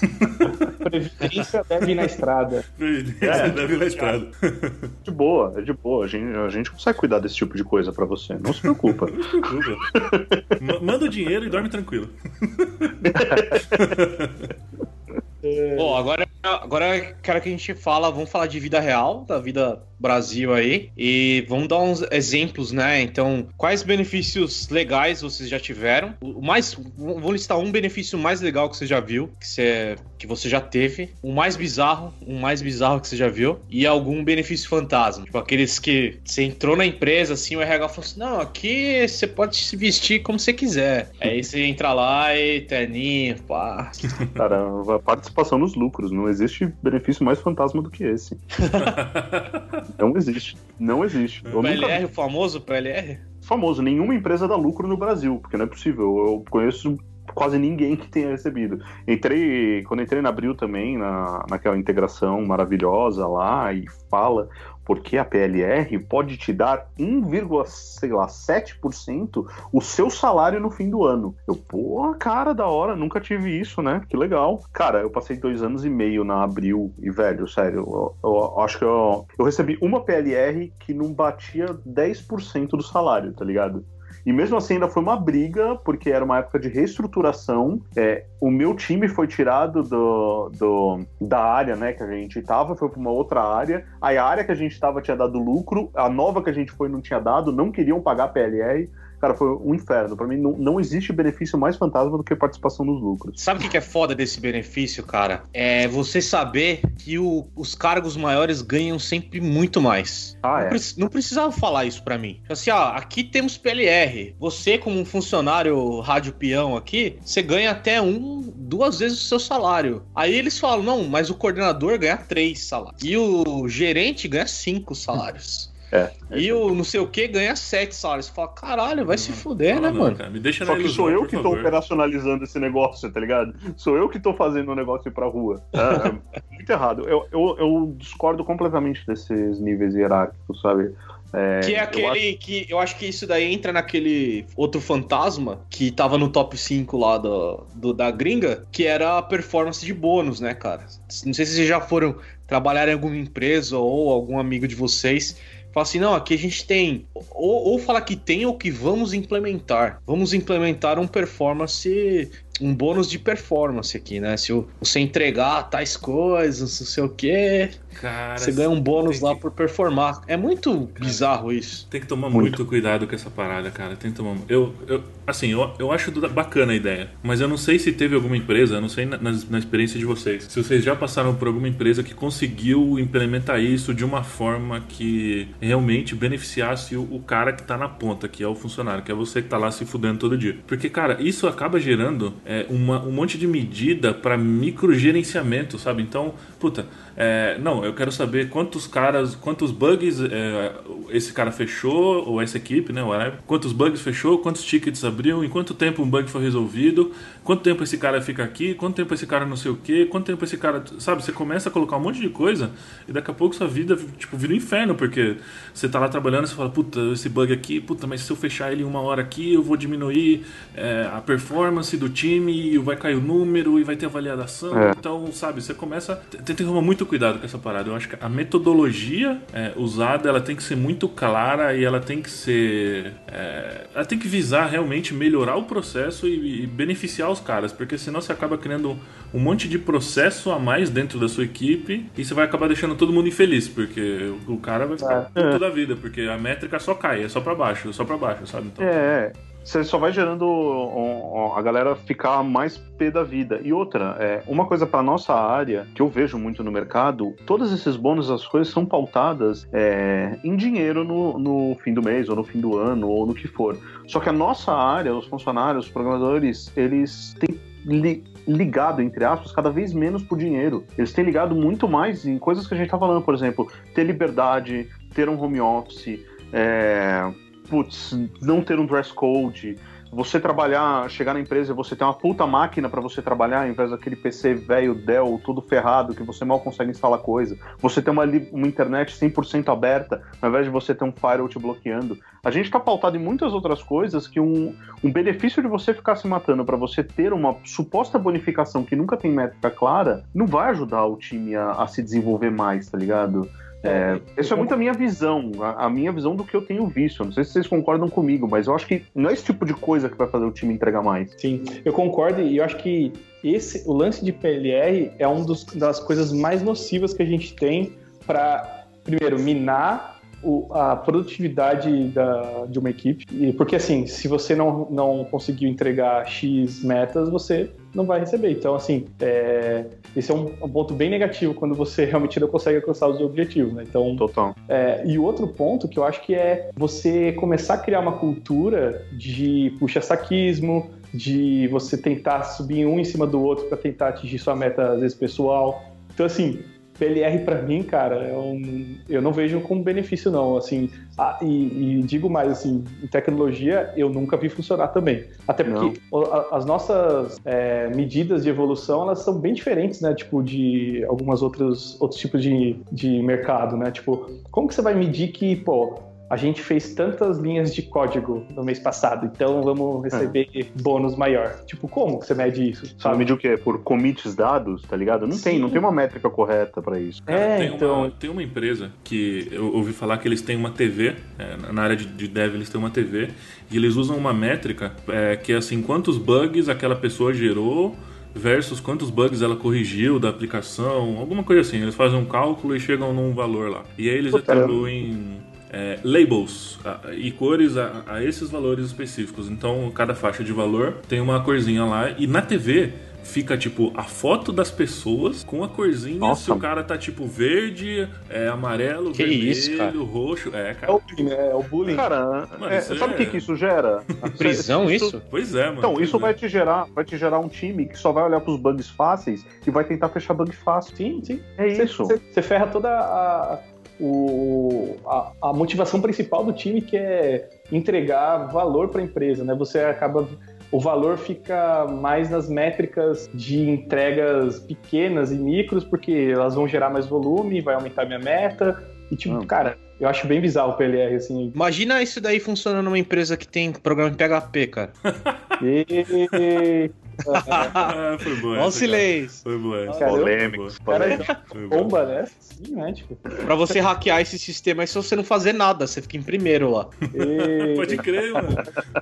Previdência deve ir na estrada. Previdência é, deve ir na estrada. De boa, é de boa. A gente, a gente consegue cuidar desse tipo de coisa para você. Não se preocupa. Não se preocupa. Manda o dinheiro e dorme tranquilo. Bom, agora, agora quero que a gente fala, vamos falar de vida real, da vida Brasil aí. E vamos dar uns exemplos, né? Então, quais benefícios legais vocês já tiveram? O mais, vou listar um benefício mais legal que você já viu, que você, que você já teve. O mais bizarro, o mais bizarro que você já viu. E algum benefício fantasma. Tipo, aqueles que você entrou na empresa, assim, o RH falou assim: não, aqui você pode se vestir como você quiser. Aí você entra lá e terninho, pá. Caramba, participação nos lucros. Não existe benefício mais fantasma do que esse. Não existe. Não existe. Eu PLR, o famoso PLR? Famoso. Nenhuma empresa dá lucro no Brasil, porque não é possível. Eu conheço quase ninguém que tenha recebido. Entrei, quando entrei na Abril também, na, naquela integração maravilhosa lá, e fala porque a PLR pode te dar 1,7% o seu salário no fim do ano. Eu, pô, cara, da hora, nunca tive isso, né? Que legal. Cara, eu passei dois anos e meio na Abril e, velho, sério, eu, eu acho que eu, eu recebi uma PLR que não batia 10% do salário, tá ligado? E mesmo assim ainda foi uma briga, porque era uma época de reestruturação. É, o meu time foi tirado do, do, da área né, que a gente estava, foi para uma outra área. Aí a área que a gente estava tinha dado lucro, a nova que a gente foi não tinha dado, não queriam pagar PLR. Cara, foi um inferno. Para mim, não, não existe benefício mais fantasma do que participação nos lucros. Sabe o que é foda desse benefício, cara? É você saber que o, os cargos maiores ganham sempre muito mais. Ah, não, é? Pre não precisava falar isso para mim. Assim, ó, aqui temos PLR. Você, como um funcionário rádio peão aqui, você ganha até um, duas vezes o seu salário. Aí eles falam, não, mas o coordenador ganha três salários. E o gerente ganha cinco salários. É, e o não sei o que ganha sete salários. Você fala, caralho, vai se fuder, né, mano? Cara, me deixa Só que ilusão, sou eu que favor. tô operacionalizando esse negócio, tá ligado? Sou eu que tô fazendo o negócio ir pra rua. É, é muito errado. Eu, eu, eu, discordo completamente desses níveis hierárquicos, sabe? É, que é aquele acho... que eu acho que isso daí entra naquele outro fantasma que tava no top 5 lá do, do, da gringa, que era a performance de bônus, né, cara? Não sei se vocês já foram trabalhar em alguma empresa ou algum amigo de vocês Fala assim, não, aqui a gente tem. Ou, ou fala que tem ou que vamos implementar. Vamos implementar um performance um bônus de performance aqui, né? Se você entregar tais coisas, não sei o quê, Cara, você ganha um bônus lá que- por performar. É muito bizarro isso. Tem que tomar muito. cuidado com essa parada, cara. Tem que tomar. Eu, eu assim, eu, eu acho bacana a ideia, mas eu não sei se teve alguma empresa, eu não sei na, na, na experiência de vocês, se vocês já passaram por alguma empresa que conseguiu implementar isso de uma forma que realmente beneficiasse o, o cara que tá na ponta, que é o funcionário, que é você que tá lá se fudendo todo dia. Porque, cara, isso acaba gerando é, uma, um monte de medida para microgerenciamento, sabe? Então, puta, é, não, eu quero saber quantos caras, quantos bugs é, esse cara fechou, ou essa equipe, né? whatever. Quantos bugs fechou, quantos tickets abriu, em quanto tempo um bug foi resolvido, quanto tempo esse cara fica aqui, quanto tempo esse cara não sei o que, quanto tempo esse cara. Sabe, você começa a colocar um monte de coisa e daqui a pouco sua vida tipo, vira um inferno, porque você tá lá trabalhando e você fala, puta, esse bug aqui, puta, mas se eu fechar ele uma hora aqui, eu vou diminuir é, a performance do time, e vai cair o número e vai ter avaliação. É. Então, sabe, você começa. Tem que tomar muito cuidado com essa parada. Eu acho que a metodologia é, usada ela tem que ser muito clara e ela tem que ser. é, ela tem que visar realmente melhorar o processo e, e beneficiar os caras, porque senão você acaba criando um monte de processo a mais dentro da sua equipe e você vai acabar deixando todo mundo infeliz, porque o cara vai ficar puto da vida, porque a métrica só cai, é só pra baixo, é só pra baixo, sabe? Então, É, você só vai gerando a galera ficar mais pé da vida. E outra, é, uma coisa para nossa área, que eu vejo muito no mercado, todos esses bônus, as coisas são pautadas é, em dinheiro no, no fim do mês, ou no fim do ano, ou no que for. Só que a nossa área, os funcionários, os programadores, eles têm li- ligado, entre aspas, cada vez menos por dinheiro. Eles têm ligado muito mais em coisas que a gente tá falando, por exemplo, ter liberdade, ter um home office, é, putz, não ter um dress code, você trabalhar, chegar na empresa e você ter uma puta máquina para você trabalhar, ao invés daquele PC velho Dell, todo ferrado, que você mal consegue instalar coisa. Você ter uma, uma internet 100% aberta, ao invés de você ter um firewall te bloqueando. A gente tá pautado em muitas outras coisas que um, um benefício de você ficar se matando para você ter uma suposta bonificação que nunca tem métrica clara, não vai ajudar o time a, a se desenvolver mais, tá ligado? É, essa é muito a minha visão, a, a minha visão do que eu tenho visto. Não sei se vocês concordam comigo, mas eu acho que não é esse tipo de coisa que vai fazer o time entregar mais. Sim, eu concordo e eu acho que esse, o lance de PLR é uma das coisas mais nocivas que a gente tem para, primeiro, minar o- a produtividade da, de uma equipe. E, porque, assim, se você não, não conseguiu entregar X metas, você não vai receber. Então, assim, é, esse é um, um ponto bem negativo quando você realmente não consegue alcançar os objetivos, né? Então, Total. é, e o outro ponto que eu acho que é você começar a criar uma cultura de puxa-saquismo, de você tentar subir um em cima do outro para tentar atingir sua meta, às vezes, pessoal. Então, assim, PLR para mim, cara, é um- eu não vejo como benefício, não. Assim, ah, e, e digo mais, assim, em tecnologia eu nunca vi funcionar também. Até porque a- as nossas é, medidas de evolução, elas são bem diferentes, né? Tipo, de algumas outras outros tipos de, de mercado, né? Tipo, como que você vai medir que, pô, a gente fez tantas linhas de código no mês passado, então vamos receber bônus maior. Tipo, como que você mede isso? Você Sabe? medir o quê? Por commits dados, tá ligado? Não tem, Sim. não tem uma métrica correta pra isso. Cara, É, tem, então- uma, tem uma empresa que eu ouvi falar que eles têm uma TV, é, na área de, de dev eles têm uma TV, e eles usam uma métrica é, que é assim, quantos bugs aquela pessoa gerou versus quantos bugs ela corrigiu da aplicação, alguma coisa assim. Eles fazem um cálculo e chegam num valor lá. E aí eles Puta, atribuem é, labels a- e cores a, a esses valores específicos. Então, cada faixa de valor tem uma corzinha lá e na TV fica tipo a foto das pessoas com a corzinha Nossa. se o cara tá tipo verde, é, amarelo, Que vermelho, isso, cara? roxo. É, É cara. o bullying, né? É o bullying. Cara, Mano, é, isso sabe o é- que, que isso gera? Prisão, isso? Pois é, mano. Então, isso é. vai te gerar, vai te gerar um time que só vai olhar pros bugs fáceis e vai tentar fechar bug fácil. Sim, sim. É Você- isso. Você ferra toda a, o, a, a motivação principal do time, que é entregar valor para a empresa, né? Você acaba. O valor fica mais nas métricas de entregas pequenas e micros, porque elas vão gerar mais volume, vai aumentar minha meta. E, tipo, Hum. cara, eu acho bem bizarro o PLR, assim. Imagina isso daí funcionando numa empresa que tem programa em PHP, cara. E- Ah, foi boa. Olha o silêncio. Foi. Caramba. Polêmico. Bomba, né? Sim, né? Tipo, Pra você hackear esse sistema é só você não fazer nada, você fica em primeiro lá. e... Pode crer, mano.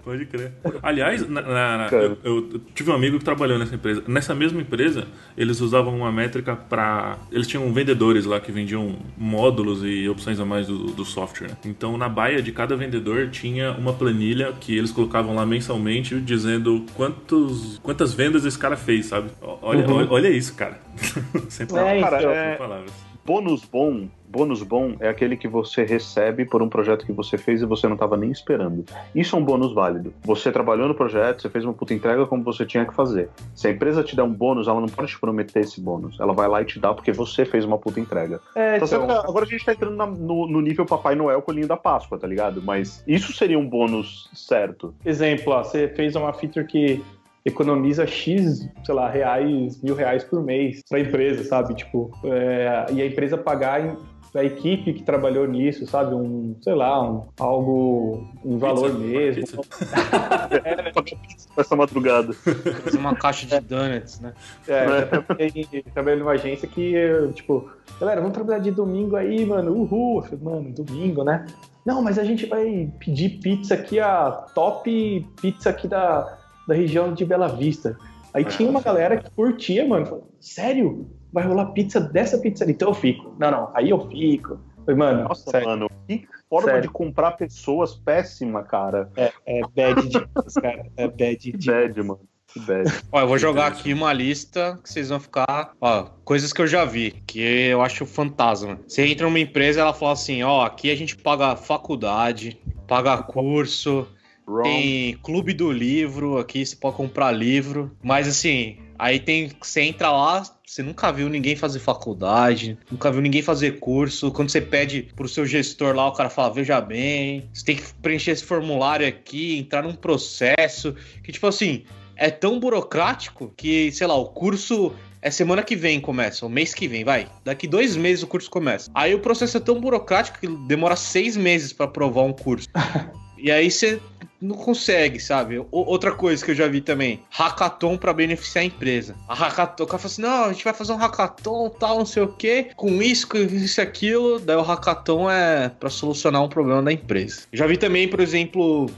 Pode crer. Aliás, na- na- na- eu, eu tive um amigo que trabalhou nessa empresa. Nessa mesma empresa, eles usavam uma métrica pra. Eles tinham vendedores lá que vendiam módulos e opções a mais do, do software. né? Então, na baia de cada vendedor tinha uma planilha que eles colocavam lá mensalmente dizendo quantos, quantas vendas esse cara fez, sabe? Olha, Uhum. olha, olha isso, cara. Sem É, palavras. Cara, é- Sem palavras. Bônus bom, bônus bom é aquele que você recebe por um projeto que você fez e você não estava nem esperando. Isso é um bônus válido. Você trabalhou no projeto, você fez uma puta entrega como você tinha que fazer. Se a empresa te der um bônus, ela não pode te prometer esse bônus. Ela vai lá e te dá porque você fez uma puta entrega. É, Tá então, certo? Agora a gente tá entrando na- no, no nível Papai Noel Colinho da Páscoa, tá ligado? Mas isso seria um bônus certo. exemplo, ó, você fez uma feature que economiza X, sei lá, reais, mil reais por mês pra empresa, sabe? Tipo, é, e a empresa pagar em- a equipe que trabalhou nisso, sabe? Um, sei lá, um, algo, um valor Pizza, mesmo. pizza. Essa madrugada. Fazer uma caixa de donuts, né? É, eu trabalhei, trabalhei numa agência que, tipo, galera, vamos trabalhar de domingo aí, mano. Uhul. Falei, mano, domingo, né? Não, mas a gente vai pedir pizza aqui, a top pizza aqui da, da região de Bela Vista. Aí tinha uma galera que curtia, mano. Falou, sério? Vai rolar pizza dessa pizzaria? Então eu fico. Não, não, aí eu fico. Falei, mano, Nossa, sério, mano, que forma Sério. de comprar pessoas péssima, cara. é bad demais, cara. É bad demais. bad, mano. Que bad. Ó, eu vou jogar aqui uma lista que vocês vão ficar. Ó, coisas que eu já vi, que eu acho fantasma. Você entra numa empresa ela fala assim: ó, aqui a gente paga faculdade, paga curso, Wrong. tem clube do livro, aqui você pode comprar livro. Mas assim, aí tem. Você entra lá, você nunca viu ninguém fazer faculdade, nunca viu ninguém fazer curso. Quando você pede pro seu gestor lá, o cara fala: veja bem, você tem que preencher esse formulário aqui, entrar num processo. Que tipo assim, é tão burocrático que, sei lá, o curso. É semana que vem começa, o mês que vem, vai. Daqui dois meses o curso começa. Aí o processo é tão burocrático que demora seis meses pra aprovar um curso. E aí você não consegue, sabe? O- outra coisa que eu já vi também, hackathon pra beneficiar a empresa. A hackathon, o cara fala assim: "Não, a gente vai fazer um hackathon, tal, não sei o quê, com isso, com isso e aquilo". Daí o hackathon é pra solucionar um problema da empresa. Já vi também, por exemplo,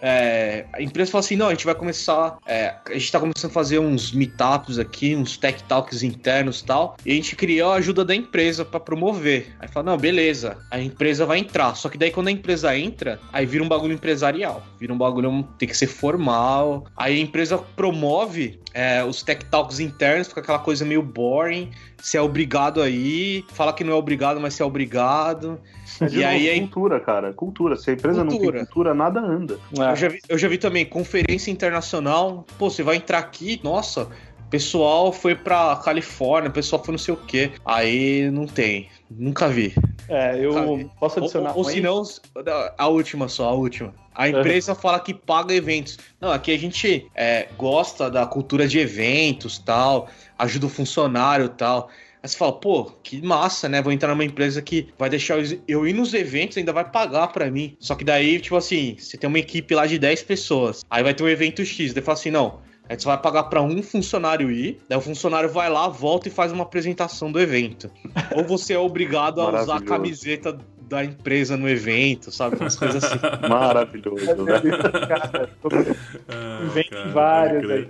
é, a empresa fala assim: não, a gente vai começar. é, a gente tá começando a fazer uns meetups aqui, uns tech talks internos e tal. E a gente criou a ajuda da empresa pra promover. Aí fala: não, beleza, a empresa vai entrar. Só que daí quando a empresa entra, aí vira um bagulho empresarial. Vira um bagulho, tem que ser formal. Aí a empresa promove é, os tech talks internos, fica aquela coisa meio boring. Você é obrigado aí, fala que não é obrigado, mas você é obrigado. Mas, de E aí, novo, aí- cultura, cara. Cultura. Se a empresa não Cultura. tem cultura, nada anda. É. Eu já, vi, eu já vi também conferência internacional. Pô, você vai entrar aqui, nossa, pessoal foi pra Califórnia, pessoal foi não sei o quê. Aí não tem. Nunca vi. É, eu Sabe? posso adicionar ou, ou se não, a última só, a última. A empresa fala que paga eventos. Não, aqui a gente é, gosta da cultura de eventos tal, ajuda o funcionário tal. Aí você fala, pô, que massa, né? Vou entrar numa empresa que vai deixar eu- ir nos eventos ainda vai pagar pra mim. Só que daí, tipo assim, você tem uma equipe lá de 10 pessoas. Aí vai ter um evento X. Daí fala assim, não. Aí você vai pagar pra um funcionário ir, daí o funcionário vai lá, volta e faz uma apresentação do evento. Ou você é obrigado a usar a camiseta da empresa no evento, sabe? Umas coisas assim. Maravilhoso, né? Cara, Ah, Invente pode crer. aí.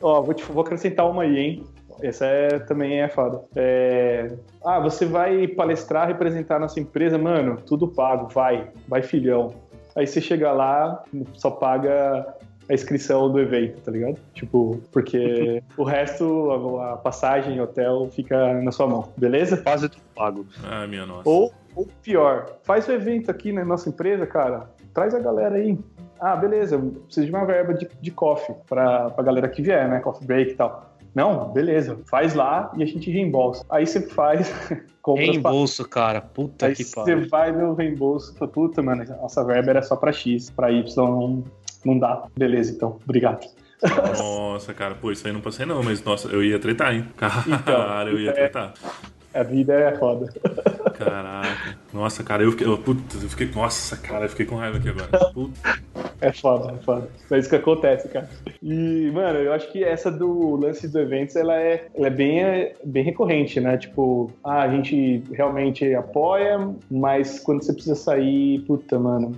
Ó, vou, te- vou acrescentar uma aí, hein? Essa é, também é foda. É, Ah, você vai palestrar, representar nossa empresa, mano, tudo pago, vai, vai filhão. Aí você chega lá, só paga a inscrição do evento, tá ligado? Tipo, porque o resto, a, a passagem, hotel, fica na sua mão, beleza? Quase tudo pago. Ah, minha nossa. Ou, ou pior, faz o evento aqui na nossa empresa, cara. Traz a galera aí. Ah, beleza, eu preciso de uma verba de, de coffee pra, pra galera que vier, né? Coffee break e tal. Não, beleza, faz lá e a gente reembolsa. Aí você faz, Reembolso, cara. Puta Aí que você pariu. vai no reembolso puta, mano, nossa verba era só pra X, pra Y não, não dá. Beleza, então, obrigado. Nossa, cara, pô, isso aí não passei não, mas nossa, eu ia tretar, hein? Cara, Então, eu ia é- tretar. A vida é foda. Caraca. Nossa, cara, eu fiquei. Eu, putz, eu fiquei. Nossa, cara, eu fiquei com raiva aqui agora. Puta. É foda, é foda. É isso que acontece, cara. E, mano, eu acho que essa do lance do eventos, ela é, ela é bem, é, bem recorrente, né? Tipo, ah, a gente realmente apoia, mas quando você precisa sair, puta, mano,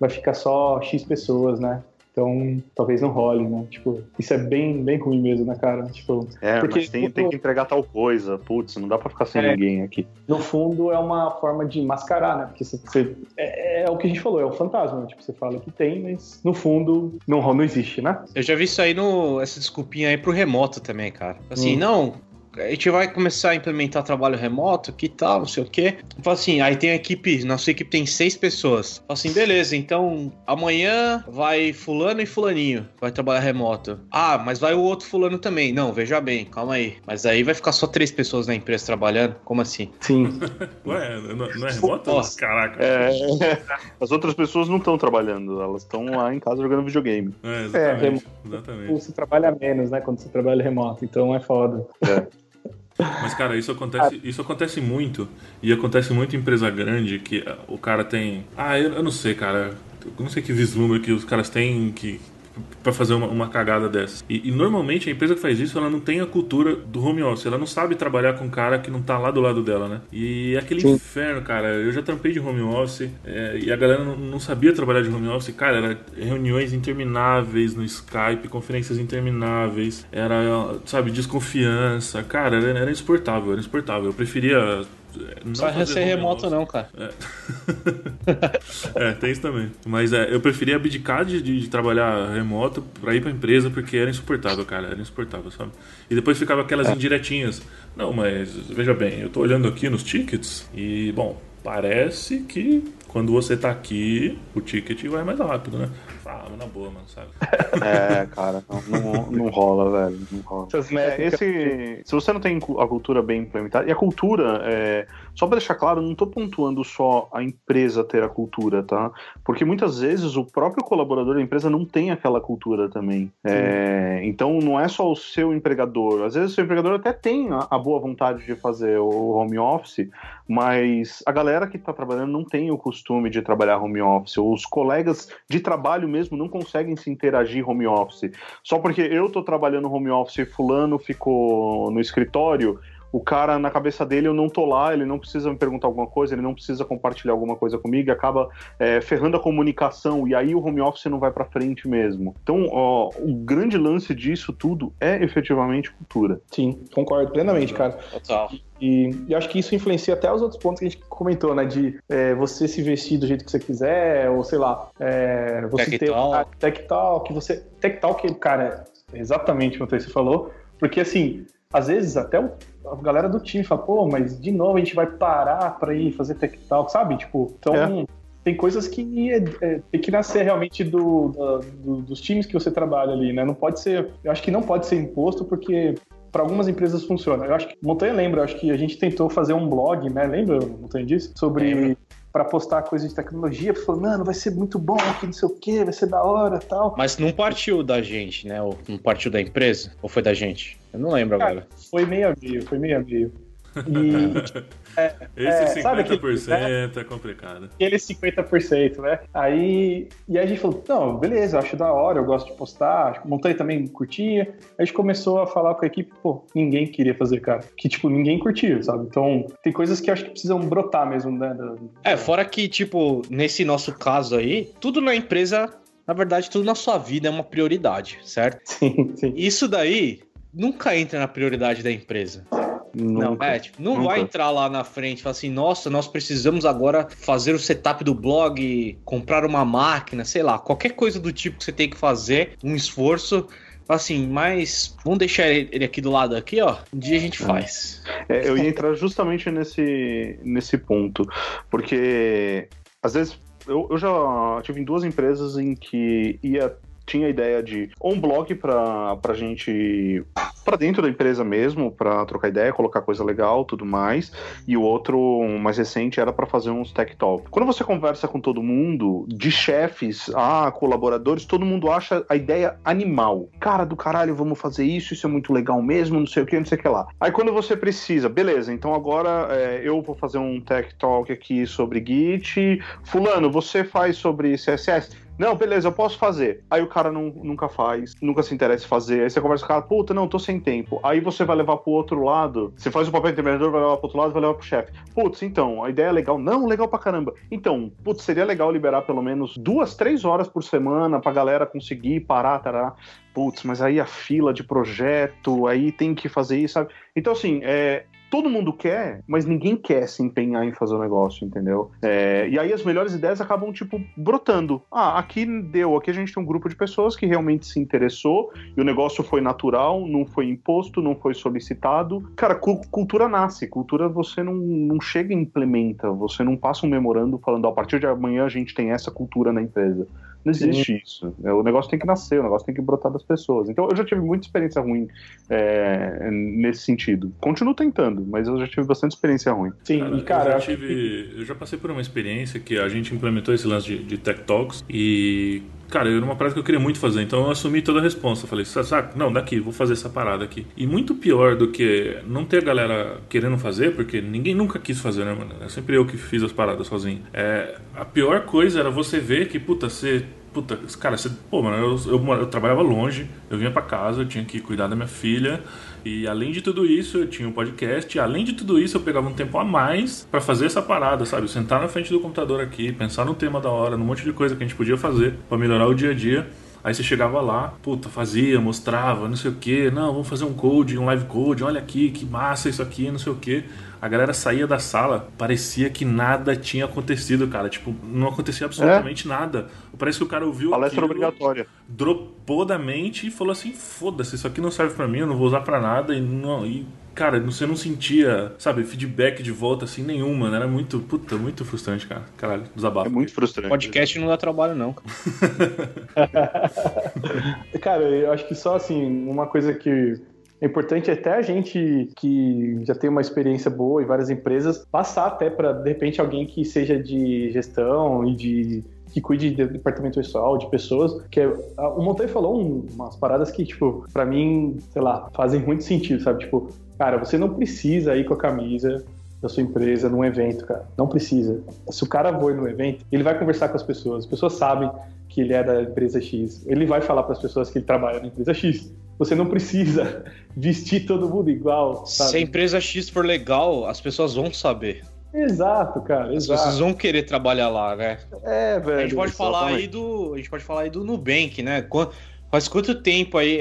vai ficar só X pessoas, né? Então, talvez não role, né? Tipo, isso é bem, bem ruim mesmo, né, cara? Tipo, É, Porque, mas tem, tipo, tem que entregar tal coisa. Putz, não dá pra ficar sem É. ninguém aqui. no fundo é uma forma de mascarar, né? Porque você, você- é, é o que a gente falou, é o fantasma. né? Tipo, você fala que tem, mas no fundo não, não existe, né? Eu já vi isso aí no. essa desculpinha aí pro remoto também, cara. Assim, Hum. não. A gente vai começar a implementar trabalho remoto, que tal, não sei o quê. Fala assim, aí tem a equipe, nossa equipe tem seis pessoas. Fala assim, beleza, então amanhã vai fulano e fulaninho, vai trabalhar remoto. Ah, mas vai o outro fulano também. Não, veja bem, calma aí. Mas aí vai ficar só três pessoas na empresa trabalhando? Como assim? Sim. Ué, não, é remoto? Nossa. Caraca. É, as outras pessoas não estão trabalhando, elas estão lá em casa jogando videogame. É, exatamente. remoto. exatamente. Você trabalha menos, né? Quando você trabalha remoto, então é foda. Mas, cara, isso acontece, isso acontece muito. E acontece muito em empresa grande que o cara tem. Ah, eu, eu não sei, cara. Eu não sei que vislumbre que os caras têm que. Pra fazer uma, uma cagada dessa. E, e normalmente a empresa que faz isso, ela não tem a cultura do home office. Ela não sabe trabalhar com um cara que não tá lá do lado dela, né? E é aquele Sim. inferno, cara. Eu já trampei de home office é, e a galera não, não sabia trabalhar de home office. Cara, era reuniões intermináveis no Skype, conferências intermináveis. Era, sabe, desconfiança. Cara, era, era insuportável, era insuportável. Eu preferia. É, Não precisa ser remoto, office. não, cara. É, tem isso também. Mas é, eu preferia abdicar de, de, de trabalhar remoto pra ir pra empresa porque era insuportável, cara. Era insuportável, sabe? E depois ficava aquelas indiretinhas. Não, mas veja bem, eu tô olhando aqui nos tickets e, bom, parece que quando você tá aqui, o ticket vai mais rápido, né? Ah, mas na boa, mano, sabe? É, cara, não, não, não rola, velho. Não rola. Essas É, métricas. esse, se você não tem a cultura bem implementada, e a cultura, é, só para deixar claro, eu não estou pontuando só a empresa ter a cultura, tá? Porque muitas vezes o próprio colaborador da empresa não tem aquela cultura também. É, então não é só o seu empregador. Às vezes o seu empregador até tem a, a boa vontade de fazer o home office, mas a galera que está trabalhando não tem o costume de trabalhar home office. Os colegas de trabalho mesmo não conseguem se interagir home office. Só porque eu tô trabalhando home office e fulano ficou no escritório, o cara, na cabeça dele, eu não tô lá, ele não precisa me perguntar alguma coisa, ele não precisa compartilhar alguma coisa comigo, e acaba é, ferrando a comunicação, e aí o home office não vai pra frente mesmo. Então, ó, o grande lance disso tudo é efetivamente cultura. Sim, concordo plenamente, cara. Total. E, e acho que isso influencia até os outros pontos que a gente comentou, né? De é, você se vestir do jeito que você quiser, ou sei lá, é, você Tech ter talk. ah, tech talk, você. Tech talk, cara, é exatamente o que você falou. Porque assim, às vezes até o- a galera do time fala, pô, mas de novo a gente vai parar pra ir fazer tech talk, sabe? Tipo, então. É. Tem coisas que é, é, tem que nascer realmente do, do- dos times que você trabalha ali, né? Não pode ser. Eu acho que não pode ser imposto porque para algumas empresas funciona. Eu acho que Montanha lembra, eu acho que a gente tentou fazer um blog, né? Lembra, Montanha disso? Sobre para postar coisa de tecnologia, falou, mano, vai ser muito bom, que não sei o que, vai ser da hora, tal. Mas não partiu da gente, né? Ou não partiu da empresa? Ou foi da gente? Eu não lembro Cara, agora. Foi meio a meio, foi meio a meio. E Esse É, sabe 50% aquele- é complicado. aquele 50%, né? Aí, e aí a gente falou, não, beleza, eu acho da hora, eu gosto de postar, que Montanha também curtia. A gente começou a falar com a equipe, pô, ninguém queria fazer, cara. Que, tipo, ninguém curtia, sabe? Então, tem coisas que eu acho que precisam brotar mesmo, né? É, fora que, tipo, nesse nosso caso aí, tudo na empresa, na verdade, tudo na sua vida é uma prioridade, certo? Sim, sim. Isso daí nunca entra na prioridade da empresa. Não, é, tipo, não Nunca. vai entrar lá na frente e falar assim, nossa, nós precisamos agora fazer o setup do blog, comprar uma máquina, sei lá, qualquer coisa do tipo que você tem que fazer, um esforço. Assim, mas vamos deixar ele aqui do lado aqui, ó. Um dia a gente faz. É, eu ia entrar justamente nesse, nesse ponto, porque às vezes eu, eu já tive em duas empresas em que ia tinha a ideia de um blog para pra gente para dentro da empresa mesmo, para trocar ideia, colocar coisa legal, tudo mais, e o outro um mais recente era para fazer uns tech talk. Quando você conversa com todo mundo, de chefes a colaboradores, todo mundo acha a ideia animal. Cara do caralho, vamos fazer isso, isso é muito legal mesmo, não sei o que, não sei o que lá. Aí quando você precisa, beleza, então agora é, eu vou fazer um tech talk aqui sobre Git. Fulano, você faz sobre CSS? Não, beleza, eu posso fazer. Aí o cara não, nunca faz, nunca se interessa em fazer. Aí você conversa com o cara, puta, não, tô sem tempo. Aí você vai levar pro outro lado, você faz o papel intermediador, vai levar pro outro lado, vai levar pro chefe. Putz, então, a ideia é legal. Não, legal pra caramba. Então, putz, seria legal liberar pelo menos duas, três horas por semana pra galera conseguir parar, tarará. Putz, mas aí a fila de projeto, aí tem que fazer isso, sabe? Então, assim, é, todo mundo quer, mas ninguém quer se empenhar em fazer o negócio, entendeu? É, e aí as melhores ideias acabam, tipo, brotando. Ah, aqui deu, aqui a gente tem um grupo de pessoas que realmente se interessou e o negócio foi natural, não foi imposto, não foi solicitado. Cara, cu- cultura nasce, cultura você não, não chega e implementa, você não passa um memorando falando, "Ó, a partir de amanhã a gente tem essa cultura na empresa. Não existe isso. É, O negócio tem que nascer, o negócio tem que brotar das pessoas. Então eu já tive muita experiência ruim é, nesse sentido. Continuo tentando, mas eu já tive bastante experiência ruim. Sim, e cara, eu, já tive, eu já passei por uma experiência que a gente implementou esse lance de, de Tech Talks e, cara, era uma parada que eu queria muito fazer, então eu assumi toda a resposta. Falei, "Sa- sabe, não, daqui, vou fazer essa parada aqui. E muito pior do que não ter a galera querendo fazer, porque ninguém nunca quis fazer, né, mano? É sempre eu que fiz as paradas sozinho. É, a pior coisa era você ver que, puta, você Puta, cara, você, pô, mano, eu, eu, eu trabalhava longe, eu vinha pra casa, eu tinha que cuidar da minha filha, e além de tudo isso, eu tinha um podcast, além de tudo isso, eu pegava um tempo a mais pra fazer essa parada, sabe? Sentar na frente do computador aqui, pensar no tema da hora, num monte de coisa que a gente podia fazer pra melhorar o dia a dia. Aí você chegava lá, puta, fazia, mostrava, não sei o que, não, vamos fazer um code, um live code, olha aqui, que massa isso aqui, não sei o que. A galera saía da sala, parecia que nada tinha acontecido, cara. Tipo, não acontecia absolutamente nada. Parece que o cara ouviu Palestra aquilo, obrigatória. dropou da mente e falou assim: foda-se, isso aqui não serve pra mim, eu não vou usar pra nada. E, não, e cara, você não sentia, sabe, feedback de volta assim nenhuma, mano. Era muito, puta, muito frustrante, cara. Caralho, desabafo. É muito frustrante. Podcast não dá trabalho, não. cara. Cara, eu acho que só assim, uma coisa que é importante até a gente que já tem uma experiência boa em várias empresas passar até para de repente alguém que seja de gestão e de que cuide de departamento pessoal, de pessoas, que é, o Montanha falou um- umas paradas que, tipo, pra mim, sei lá, fazem muito sentido, sabe? Tipo, cara, você não precisa ir com a camisa da sua empresa num evento, cara. Não precisa. Se o cara for no evento, ele vai conversar com as pessoas. As pessoas sabem que ele é da empresa X. Ele vai falar para as pessoas que ele trabalha na empresa X. Você não precisa vestir todo mundo igual, sabe? Se a empresa X for legal, as pessoas vão saber. Exato, cara, As exato. pessoas vão querer trabalhar lá, né? É, velho. A gente pode falar aí exatamente. do. A gente pode falar aí do Nubank, né? Faz quanto tempo aí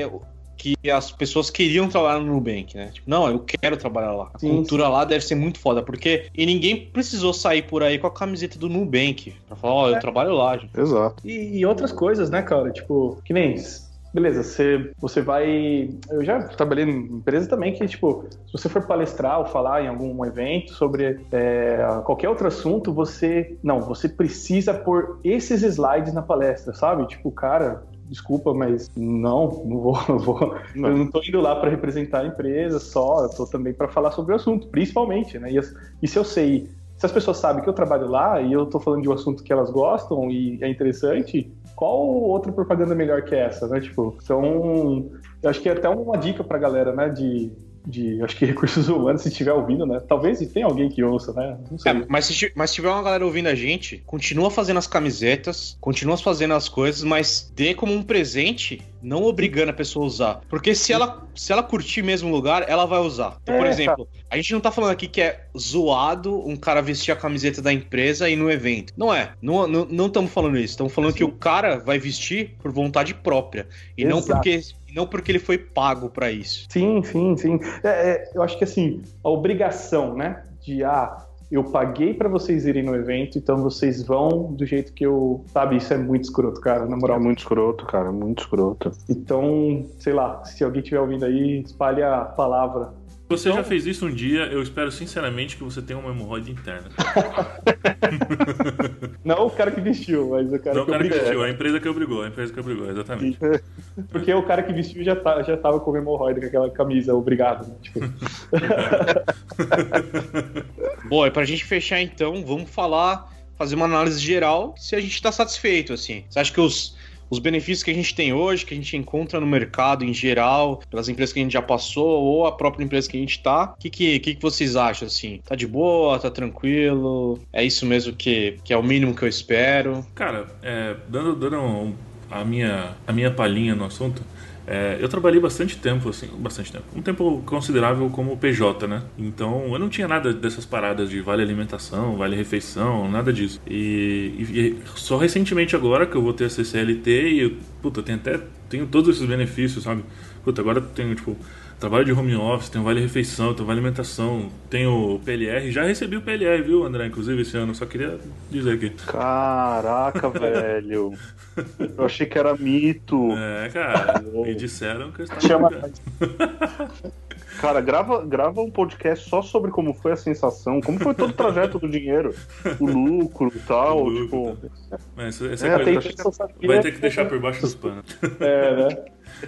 que as pessoas queriam trabalhar no Nubank, né? Tipo, não, eu quero trabalhar lá. A Sim, cultura lá deve ser muito foda, porque. E ninguém precisou sair por aí com a camiseta do Nubank. Pra falar, ó, eu trabalho lá, gente. Exato. E, e outras coisas, né, cara? Tipo, que nem. Beleza, você, você vai. Eu já trabalhei em empresa também que, tipo, se você for palestrar ou falar em algum evento sobre é, qualquer outro assunto, você. Não, você precisa pôr esses slides na palestra, sabe? Tipo, cara, desculpa, mas não, não vou. não vou Não. Eu não tô indo lá para representar a empresa só, eu tô também para falar sobre o assunto, principalmente, né? E, e se eu sei. Se as pessoas sabem que eu trabalho lá e eu tô falando de um assunto que elas gostam e é interessante, qual outra propaganda melhor que essa, né? Tipo, então, eu acho que é até uma dica pra galera, né? De, de acho que recursos humanos, se estiver ouvindo, né? Talvez tenha alguém que ouça, né? Não sei. É, mas, se, mas se tiver uma galera ouvindo a gente, continua fazendo as camisetas, continua fazendo as coisas, mas dê como um presente, não obrigando a pessoa a usar. Porque se ela, se ela curtir mesmo o lugar, ela vai usar. Então, por É, exemplo, a gente não tá falando aqui que é zoado um cara vestir a camiseta da empresa e ir no evento. Não é. Não estamos não, estamos falando isso. Estamos falando que o cara vai vestir por vontade própria. E não Exato. porque, e não porque ele foi pago pra isso. Sim, sim, sim. É, é, eu acho que assim, a obrigação, né? De ah, eu paguei pra vocês irem no evento, então vocês vão do jeito que eu. Sabe, isso é muito escroto, cara, na É moral. muito escroto, cara, muito escroto. Então, sei lá, se alguém estiver ouvindo aí, espalhe a palavra. Se você já fez isso um dia, eu espero sinceramente que você tenha uma hemorroide interna. Não o cara que vestiu, mas o cara Não o que cara que vestiu, a empresa que obrigou, a empresa que obrigou, exatamente. Porque o cara que vestiu já, tá, já tava com hemorroida com aquela camisa, obrigado. Né? Tipo, Bom, e pra gente fechar então, vamos falar, fazer uma análise geral se a gente tá satisfeito, assim. Você acha que os, os benefícios que a gente tem hoje, que a gente encontra no mercado em geral, pelas empresas que a gente já passou, ou a própria empresa que a gente tá. O que, que, que, vocês acham, assim? Tá de boa, tá tranquilo? É isso mesmo que, que é o mínimo que eu espero? Cara, é, dando, dando um- a, minha, a minha palhinha no assunto, é, eu trabalhei bastante tempo, assim, bastante tempo. Um tempo considerável como PJ, né? Então eu não tinha nada dessas paradas de vale alimentação, vale refeição, nada disso. E, e- e só recentemente agora que eu vou ter a CCLT e eu, puta, tenho até tenho todos esses benefícios, sabe? Puta, agora eu tenho, tipo, trabalho de home office, tenho vale refeição, tenho vale alimentação, tenho PLR. Já recebi o PLR, viu, André? Inclusive esse ano, só queria dizer aqui. Caraca, velho. Eu achei que era mito. É, cara, me disseram que eu estava Chama jogando. Cara, grava, grava um podcast só sobre como foi a sensação, como foi todo o trajeto do dinheiro, o lucro e tal. O lucro, tipo, Mas essa, É, coisa tem vai ter que deixar por baixo dos panos. É, né?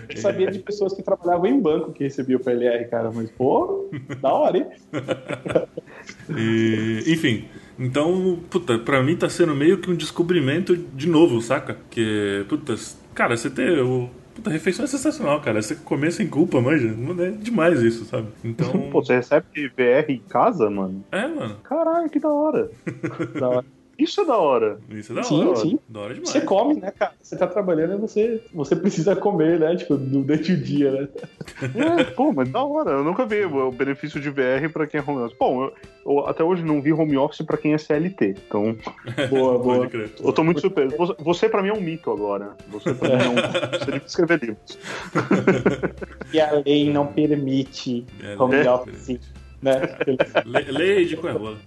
Eu sabia de pessoas que trabalhavam em banco que recebiam o PLR, cara, mas, pô, da hora, hein? E, enfim, então, puta, pra mim tá sendo meio que um descobrimento de novo, saca? Que, puta, cara, você ter o. Puta, refeição é sensacional, cara. Você comer sem culpa, manja. É demais isso, sabe? Então. pô, você recebe VR em casa, mano? É, mano. Caralho, que da hora. Da hora. Isso é da hora. Isso é da Sim, hora. sim. Da hora demais. Você come, né, cara? Você tá trabalhando e você, você precisa comer, né? Tipo, durante o dia, né? É, pô, mas da hora. Eu nunca vi o benefício de VR pra quem é home office. Bom, eu, eu até hoje não vi home office pra quem é CLT. Então, Boa, boa. Pode crer. eu tô muito surpreso. Você, você pra mim é um mito agora. Você pra mim é um. Você devia escrever livros. E a lei não permite É, home é. office, né? Le- Lei de Coerrola.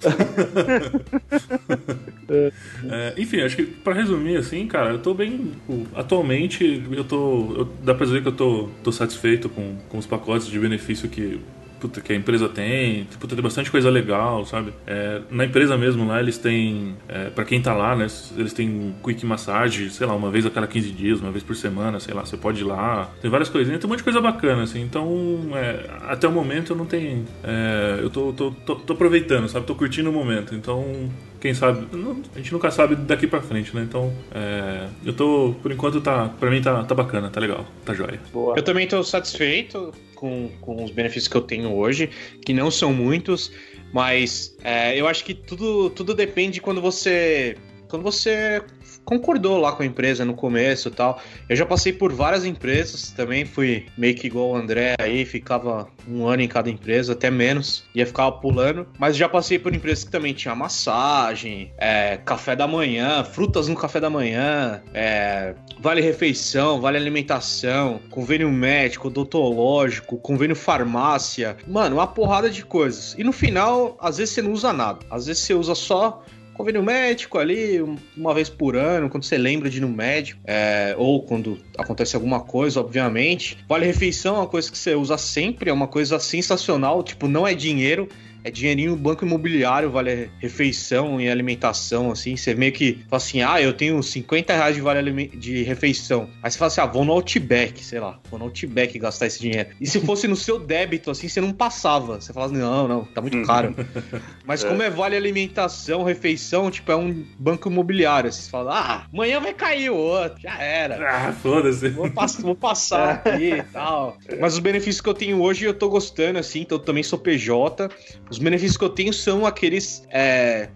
É, enfim, acho que pra resumir assim, cara, eu tô bem. atualmente, eu tô. eu- dá pra dizer que eu tô, tô satisfeito com, com os pacotes de benefício que. Puta, que a empresa tem, puta, tem bastante coisa legal, sabe? É, na empresa mesmo lá, eles têm, é, para quem tá lá, né, eles têm quick massage, sei lá, uma vez a cada 15 dias, uma vez por semana, sei lá, você pode ir lá. Tem várias coisinhas, tem um monte de coisa bacana, assim. Então, é, até o momento eu não tenho. é, eu tô, tô, tô, tô aproveitando, sabe? Tô curtindo o momento. Então, quem sabe, a gente nunca sabe daqui pra frente, né? Então, é, eu tô, por enquanto, tá, pra mim tá, tá bacana, tá legal, tá jóia. Boa. Eu também estou satisfeito com, com os benefícios que eu tenho hoje, que não são muitos, mas é, eu acho que tudo, tudo depende quando você. Quando você concordou lá com a empresa no começo tal. Eu já passei por várias empresas, também fui meio que igual o André aí, ficava um ano em cada empresa, até menos, ia ficar pulando. Mas já passei por empresas que também tinha massagem, é, café da manhã, frutas no café da manhã, é, vale refeição, vale alimentação, convênio médico, odontológico, convênio farmácia. Mano, uma porrada de coisas. E no final, às vezes você não usa nada. Às vezes você usa só convênio médico ali, um- uma vez por ano, quando você lembra de ir no médico, é, ou quando acontece alguma coisa, obviamente. Vale refeição é uma coisa que você usa sempre, é uma coisa sensacional, tipo, não é dinheiro, é dinheirinho no banco imobiliário, vale refeição e alimentação, assim. Você meio que fala assim, ah, eu tenho 50 reais de vale de refeição. Aí você fala assim, ah, vou no Outback, sei lá, vou no Outback gastar esse dinheiro. E se fosse no seu débito, assim, você não passava. Você fala assim, não, não, tá muito caro. Mas como é vale alimentação, refeição, tipo, é um banco imobiliário. assim, Você fala, ah, amanhã vai cair o outro, já era. Ah, foda-se. Vou, pass- vou passar aqui e tal. Mas os benefícios que eu tenho hoje eu tô gostando, assim, então eu também sou PJ. Os benefícios que eu tenho são aqueles. é,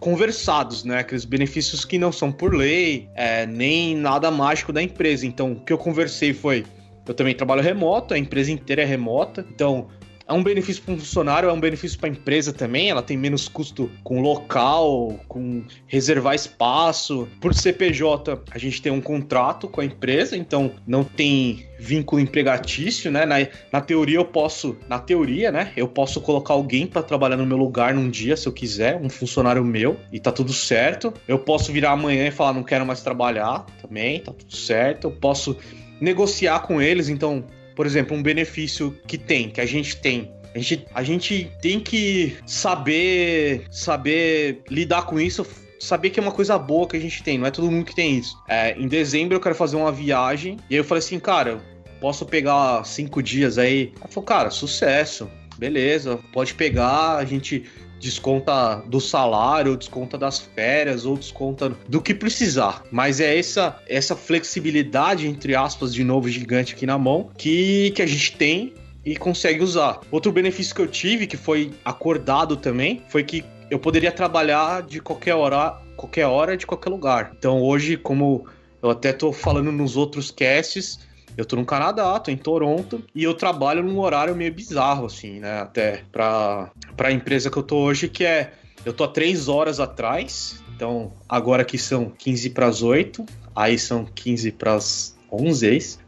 conversados, né? Aqueles benefícios que não são por lei, é, nem nada mágico da empresa. Então, o que eu conversei foi: eu também trabalho remoto, a empresa inteira é remota, então é um benefício para um funcionário, é um benefício para a empresa também. Ela tem menos custo com local, com reservar espaço. Por CPJ, a gente tem um contrato com a empresa, então não tem vínculo empregatício, né? Na, na teoria eu posso, na teoria, né? Eu posso colocar alguém para trabalhar no meu lugar num dia, se eu quiser, um funcionário meu, e tá tudo certo. Eu posso virar amanhã e falar não quero mais trabalhar, também, tá tudo certo. Eu posso negociar com eles, então por exemplo, um benefício que tem, que a gente tem. A gente, a gente tem que saber, saber lidar com isso, saber que é uma coisa boa que a gente tem, não é todo mundo que tem isso. É, em dezembro eu quero fazer uma viagem, e aí eu falei assim, cara, posso pegar cinco dias aí? Ela falou, cara, sucesso, beleza, pode pegar, a gente desconta do salário, desconta das férias, ou desconta do que precisar. Mas é essa, essa flexibilidade, entre aspas, de novo gigante aqui na mão, que, que a gente tem e consegue usar. Outro benefício que eu tive, que foi acordado também, foi que eu poderia trabalhar de qualquer hora, qualquer hora, de qualquer lugar. Então hoje, como eu até tô falando nos outros casts, eu tô no Canadá, tô em Toronto, e eu trabalho num horário meio bizarro, assim, né? Até pra, pra empresa que eu tô hoje, que é. Eu tô há três horas atrás, então agora aqui são 15 para as 8, aí são 15 para as 11, é isso?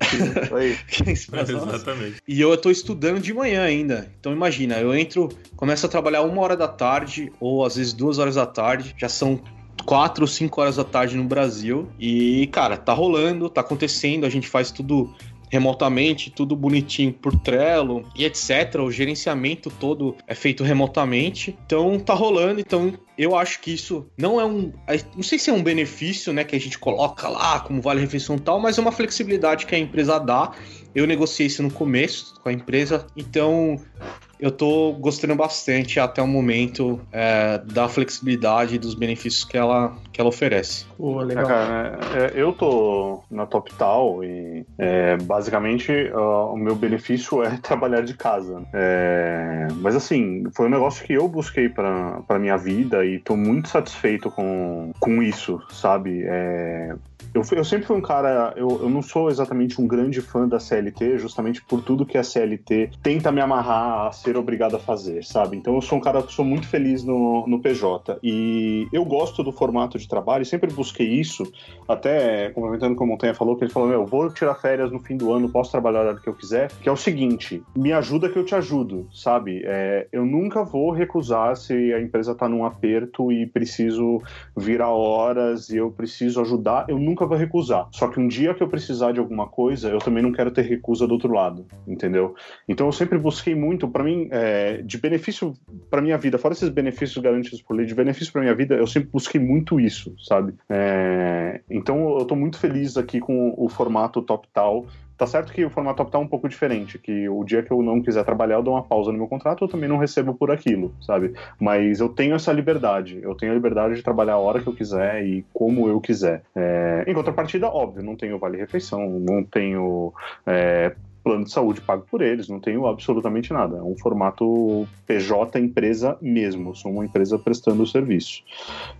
Aí. 15 pras 11. Exatamente. E eu tô estudando de manhã ainda. Então imagina, eu entro, começo a trabalhar uma hora da tarde, ou às vezes duas horas da tarde, já são quatro ou cinco horas da tarde no Brasil. E, cara, tá rolando, tá acontecendo, a gente faz tudo remotamente, tudo bonitinho por Trello e etc. O gerenciamento todo é feito remotamente. Então tá rolando, então eu acho que isso não é um, não sei se é um benefício, né, que a gente coloca lá como vale refeição tal, mas é uma flexibilidade que a empresa dá. Eu negociei isso no começo com a empresa, então eu tô gostando bastante até o momento é, da flexibilidade e dos benefícios que ela, que ela oferece. Pô, É, legal. cara, é, eu tô na TopTal e é, basicamente ó, o meu benefício é trabalhar de casa. É, mas assim, foi um negócio que eu busquei pra, pra minha vida e tô muito satisfeito com, com isso, sabe? Eu, fui- eu sempre fui um cara, eu, eu não sou exatamente um grande fã da CLT, justamente por tudo que a CLT tenta me amarrar a ser obrigado a fazer, sabe? Então eu sou um cara que sou muito feliz no, no PJ. E eu gosto do formato de trabalho sempre busquei isso, até complementando o que o Montanha falou, que ele falou: Meu, vou tirar férias no fim do ano, posso trabalhar a hora que eu quiser. Que é o seguinte: me ajuda que eu te ajudo, sabe? É, eu nunca vou recusar se a empresa tá num aperto e preciso virar horas e eu preciso ajudar, eu nunca vou recusar. Só que um dia que eu precisar de alguma coisa, eu também não quero ter recusa do outro lado, entendeu? Então eu sempre busquei muito, pra mim, é, de benefício pra minha vida, fora esses benefícios garantidos por lei, de benefício pra minha vida, eu sempre busquei muito isso, sabe? É, então eu tô muito feliz aqui com o formato Top Tal. Tá certo que o formato Top Tal é um pouco diferente, que o dia que eu não quiser trabalhar, eu dou uma pausa no meu contrato, eu também não recebo por aquilo, sabe? Mas eu tenho essa liberdade, eu tenho a liberdade de trabalhar a hora que eu quiser e como eu quiser. É, em contrapartida, óbvio, não tenho vale-refeição, não tenho é, plano de saúde pago por eles, não tenho absolutamente nada. É um formato PJ empresa mesmo, sou uma empresa prestando o serviço.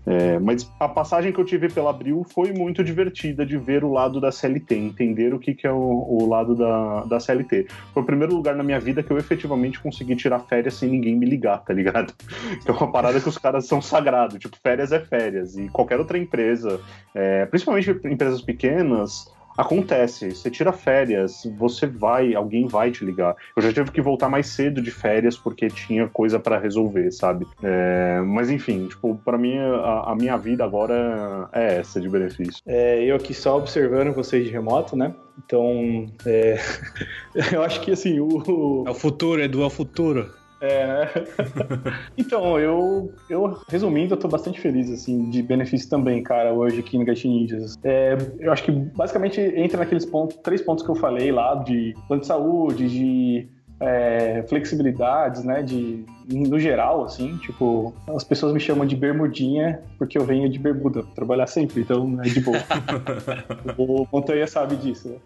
É, mas a passagem que eu tive pela Abril foi muito divertida de ver o lado da CLT, entender o que, que é o, o lado da, da CLT. Foi o primeiro lugar na minha vida que eu efetivamente consegui tirar férias sem ninguém me ligar, tá ligado? Que é uma parada que os caras são sagrados, tipo, férias é férias. E qualquer outra empresa, é, principalmente empresas pequenas, Acontece, você tira férias, você vai, alguém vai te ligar. Eu já tive que voltar mais cedo de férias porque tinha coisa pra resolver, sabe? É, mas enfim, tipo, para mim a, a minha vida agora é essa de benefício. É, eu aqui só observando vocês de remoto, né? Então, é, eu acho que assim, o, É o futuro, Edu, é o futuro. É, né? então, eu, eu, resumindo, eu tô bastante feliz, assim, de benefício também, cara, hoje aqui no Gatin Ninjas. É, eu acho que basicamente entra naqueles pontos, três pontos que eu falei lá, de plano de saúde, de é, flexibilidades, né, de, no geral, assim, tipo, as pessoas me chamam de bermudinha porque eu venho de bermuda, trabalhar sempre, então é de boa. o Montanha sabe disso, né?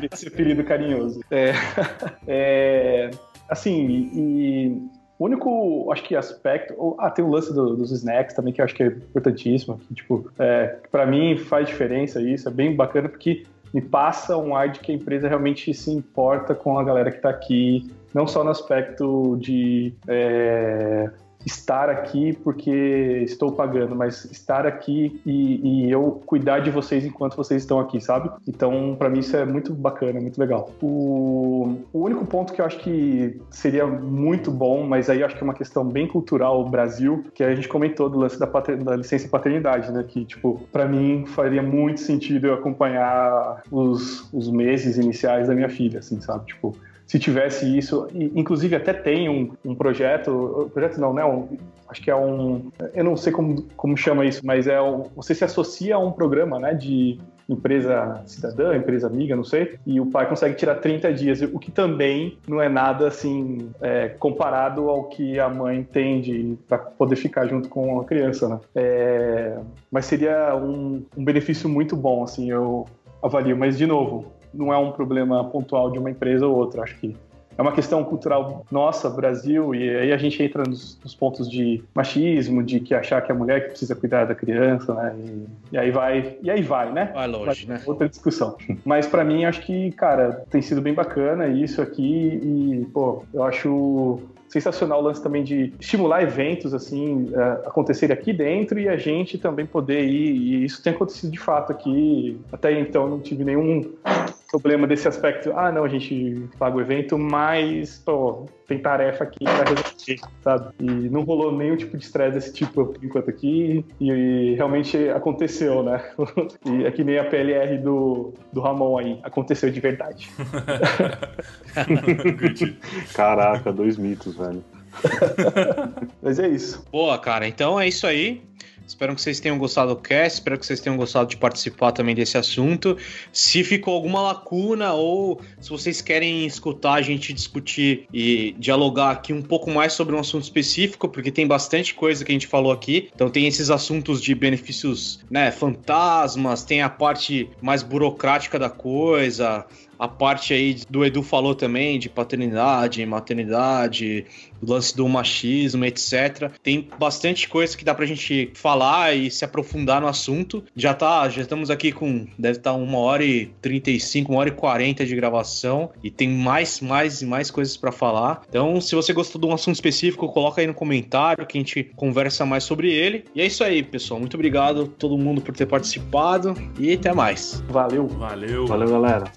Eu esse apelido carinhoso. É, é, assim, e o único, acho que aspecto. ou- Ah, tem o lance do- dos snacks também, que eu acho que é importantíssimo. Que, tipo, é, para mim faz diferença isso, é bem bacana, porque me passa um ar de que a empresa realmente se importa com a galera que tá aqui, não só no aspecto de. é, estar aqui porque estou pagando, mas estar aqui e, e eu cuidar de vocês enquanto vocês estão aqui, sabe? Então, para mim isso é muito bacana, muito legal. O, o único ponto que eu acho que seria muito bom, mas aí acho que é uma questão bem cultural Brasil, que a gente comentou do lance da, pater- da licença paternidade, né? Que, tipo, para mim faria muito sentido eu acompanhar os, os meses iniciais da minha filha, assim, sabe? Tipo, se tivesse isso, inclusive até tem um, um projeto, projeto não, né? Um, acho que é um, eu não sei como, como chama isso, mas é um, você se associa a um programa, né? De empresa cidadã, empresa amiga, não sei, e o pai consegue tirar 30 dias, o que também não é nada assim é, comparado ao que a mãe tem para poder ficar junto com a criança, né? É, mas seria um, um benefício muito bom, assim, eu avalio. Mas, de novo, não é um problema pontual de uma empresa ou outra. Acho que é uma questão cultural nossa, Brasil, e aí a gente entra nos, nos, pontos de machismo, de que achar que é a mulher que precisa cuidar da criança, né? E, e aí vai, e aí vai, né? Vai longe, vai, né? Outra discussão. Mas para mim acho que, cara, tem sido bem bacana isso aqui e, pô, eu acho sensacional o lance também de estimular eventos assim uh, acontecerem aqui dentro e a gente também poder ir e isso tem acontecido de fato aqui até então não tive nenhum problema desse aspecto. Ah, não, a gente paga o evento, mas, pô, tem tarefa aqui pra resolver, sabe? E não rolou nenhum tipo de estresse desse tipo por enquanto aqui, e, e, realmente aconteceu, né? E é que nem a PLR do, do Ramon aí, aconteceu de verdade. Caraca, dois mitos, velho. Mas é isso. Boa, cara. Então é isso aí. Espero que vocês tenham gostado do cast, espero que vocês tenham gostado de participar também desse assunto. Se ficou alguma lacuna ou se vocês querem escutar a gente discutir e dialogar aqui um pouco mais sobre um assunto específico, porque tem bastante coisa que a gente falou aqui. Então tem esses assuntos de benefícios, né, fantasmas, tem a parte mais burocrática da coisa, a parte aí do Edu falou também de paternidade, maternidade, lance do machismo, etc. Tem bastante coisa que dá pra gente falar e se aprofundar no assunto. Já tá, já estamos aqui com, deve estar tá uma hora e 35, uma hora e 40 de gravação e tem mais, mais e mais coisas para falar. Então, se você gostou de um assunto específico, coloca aí no comentário que a gente conversa mais sobre ele. E é isso aí, pessoal. Muito obrigado a todo mundo por ter participado e até mais. Valeu. Valeu. Valeu, galera.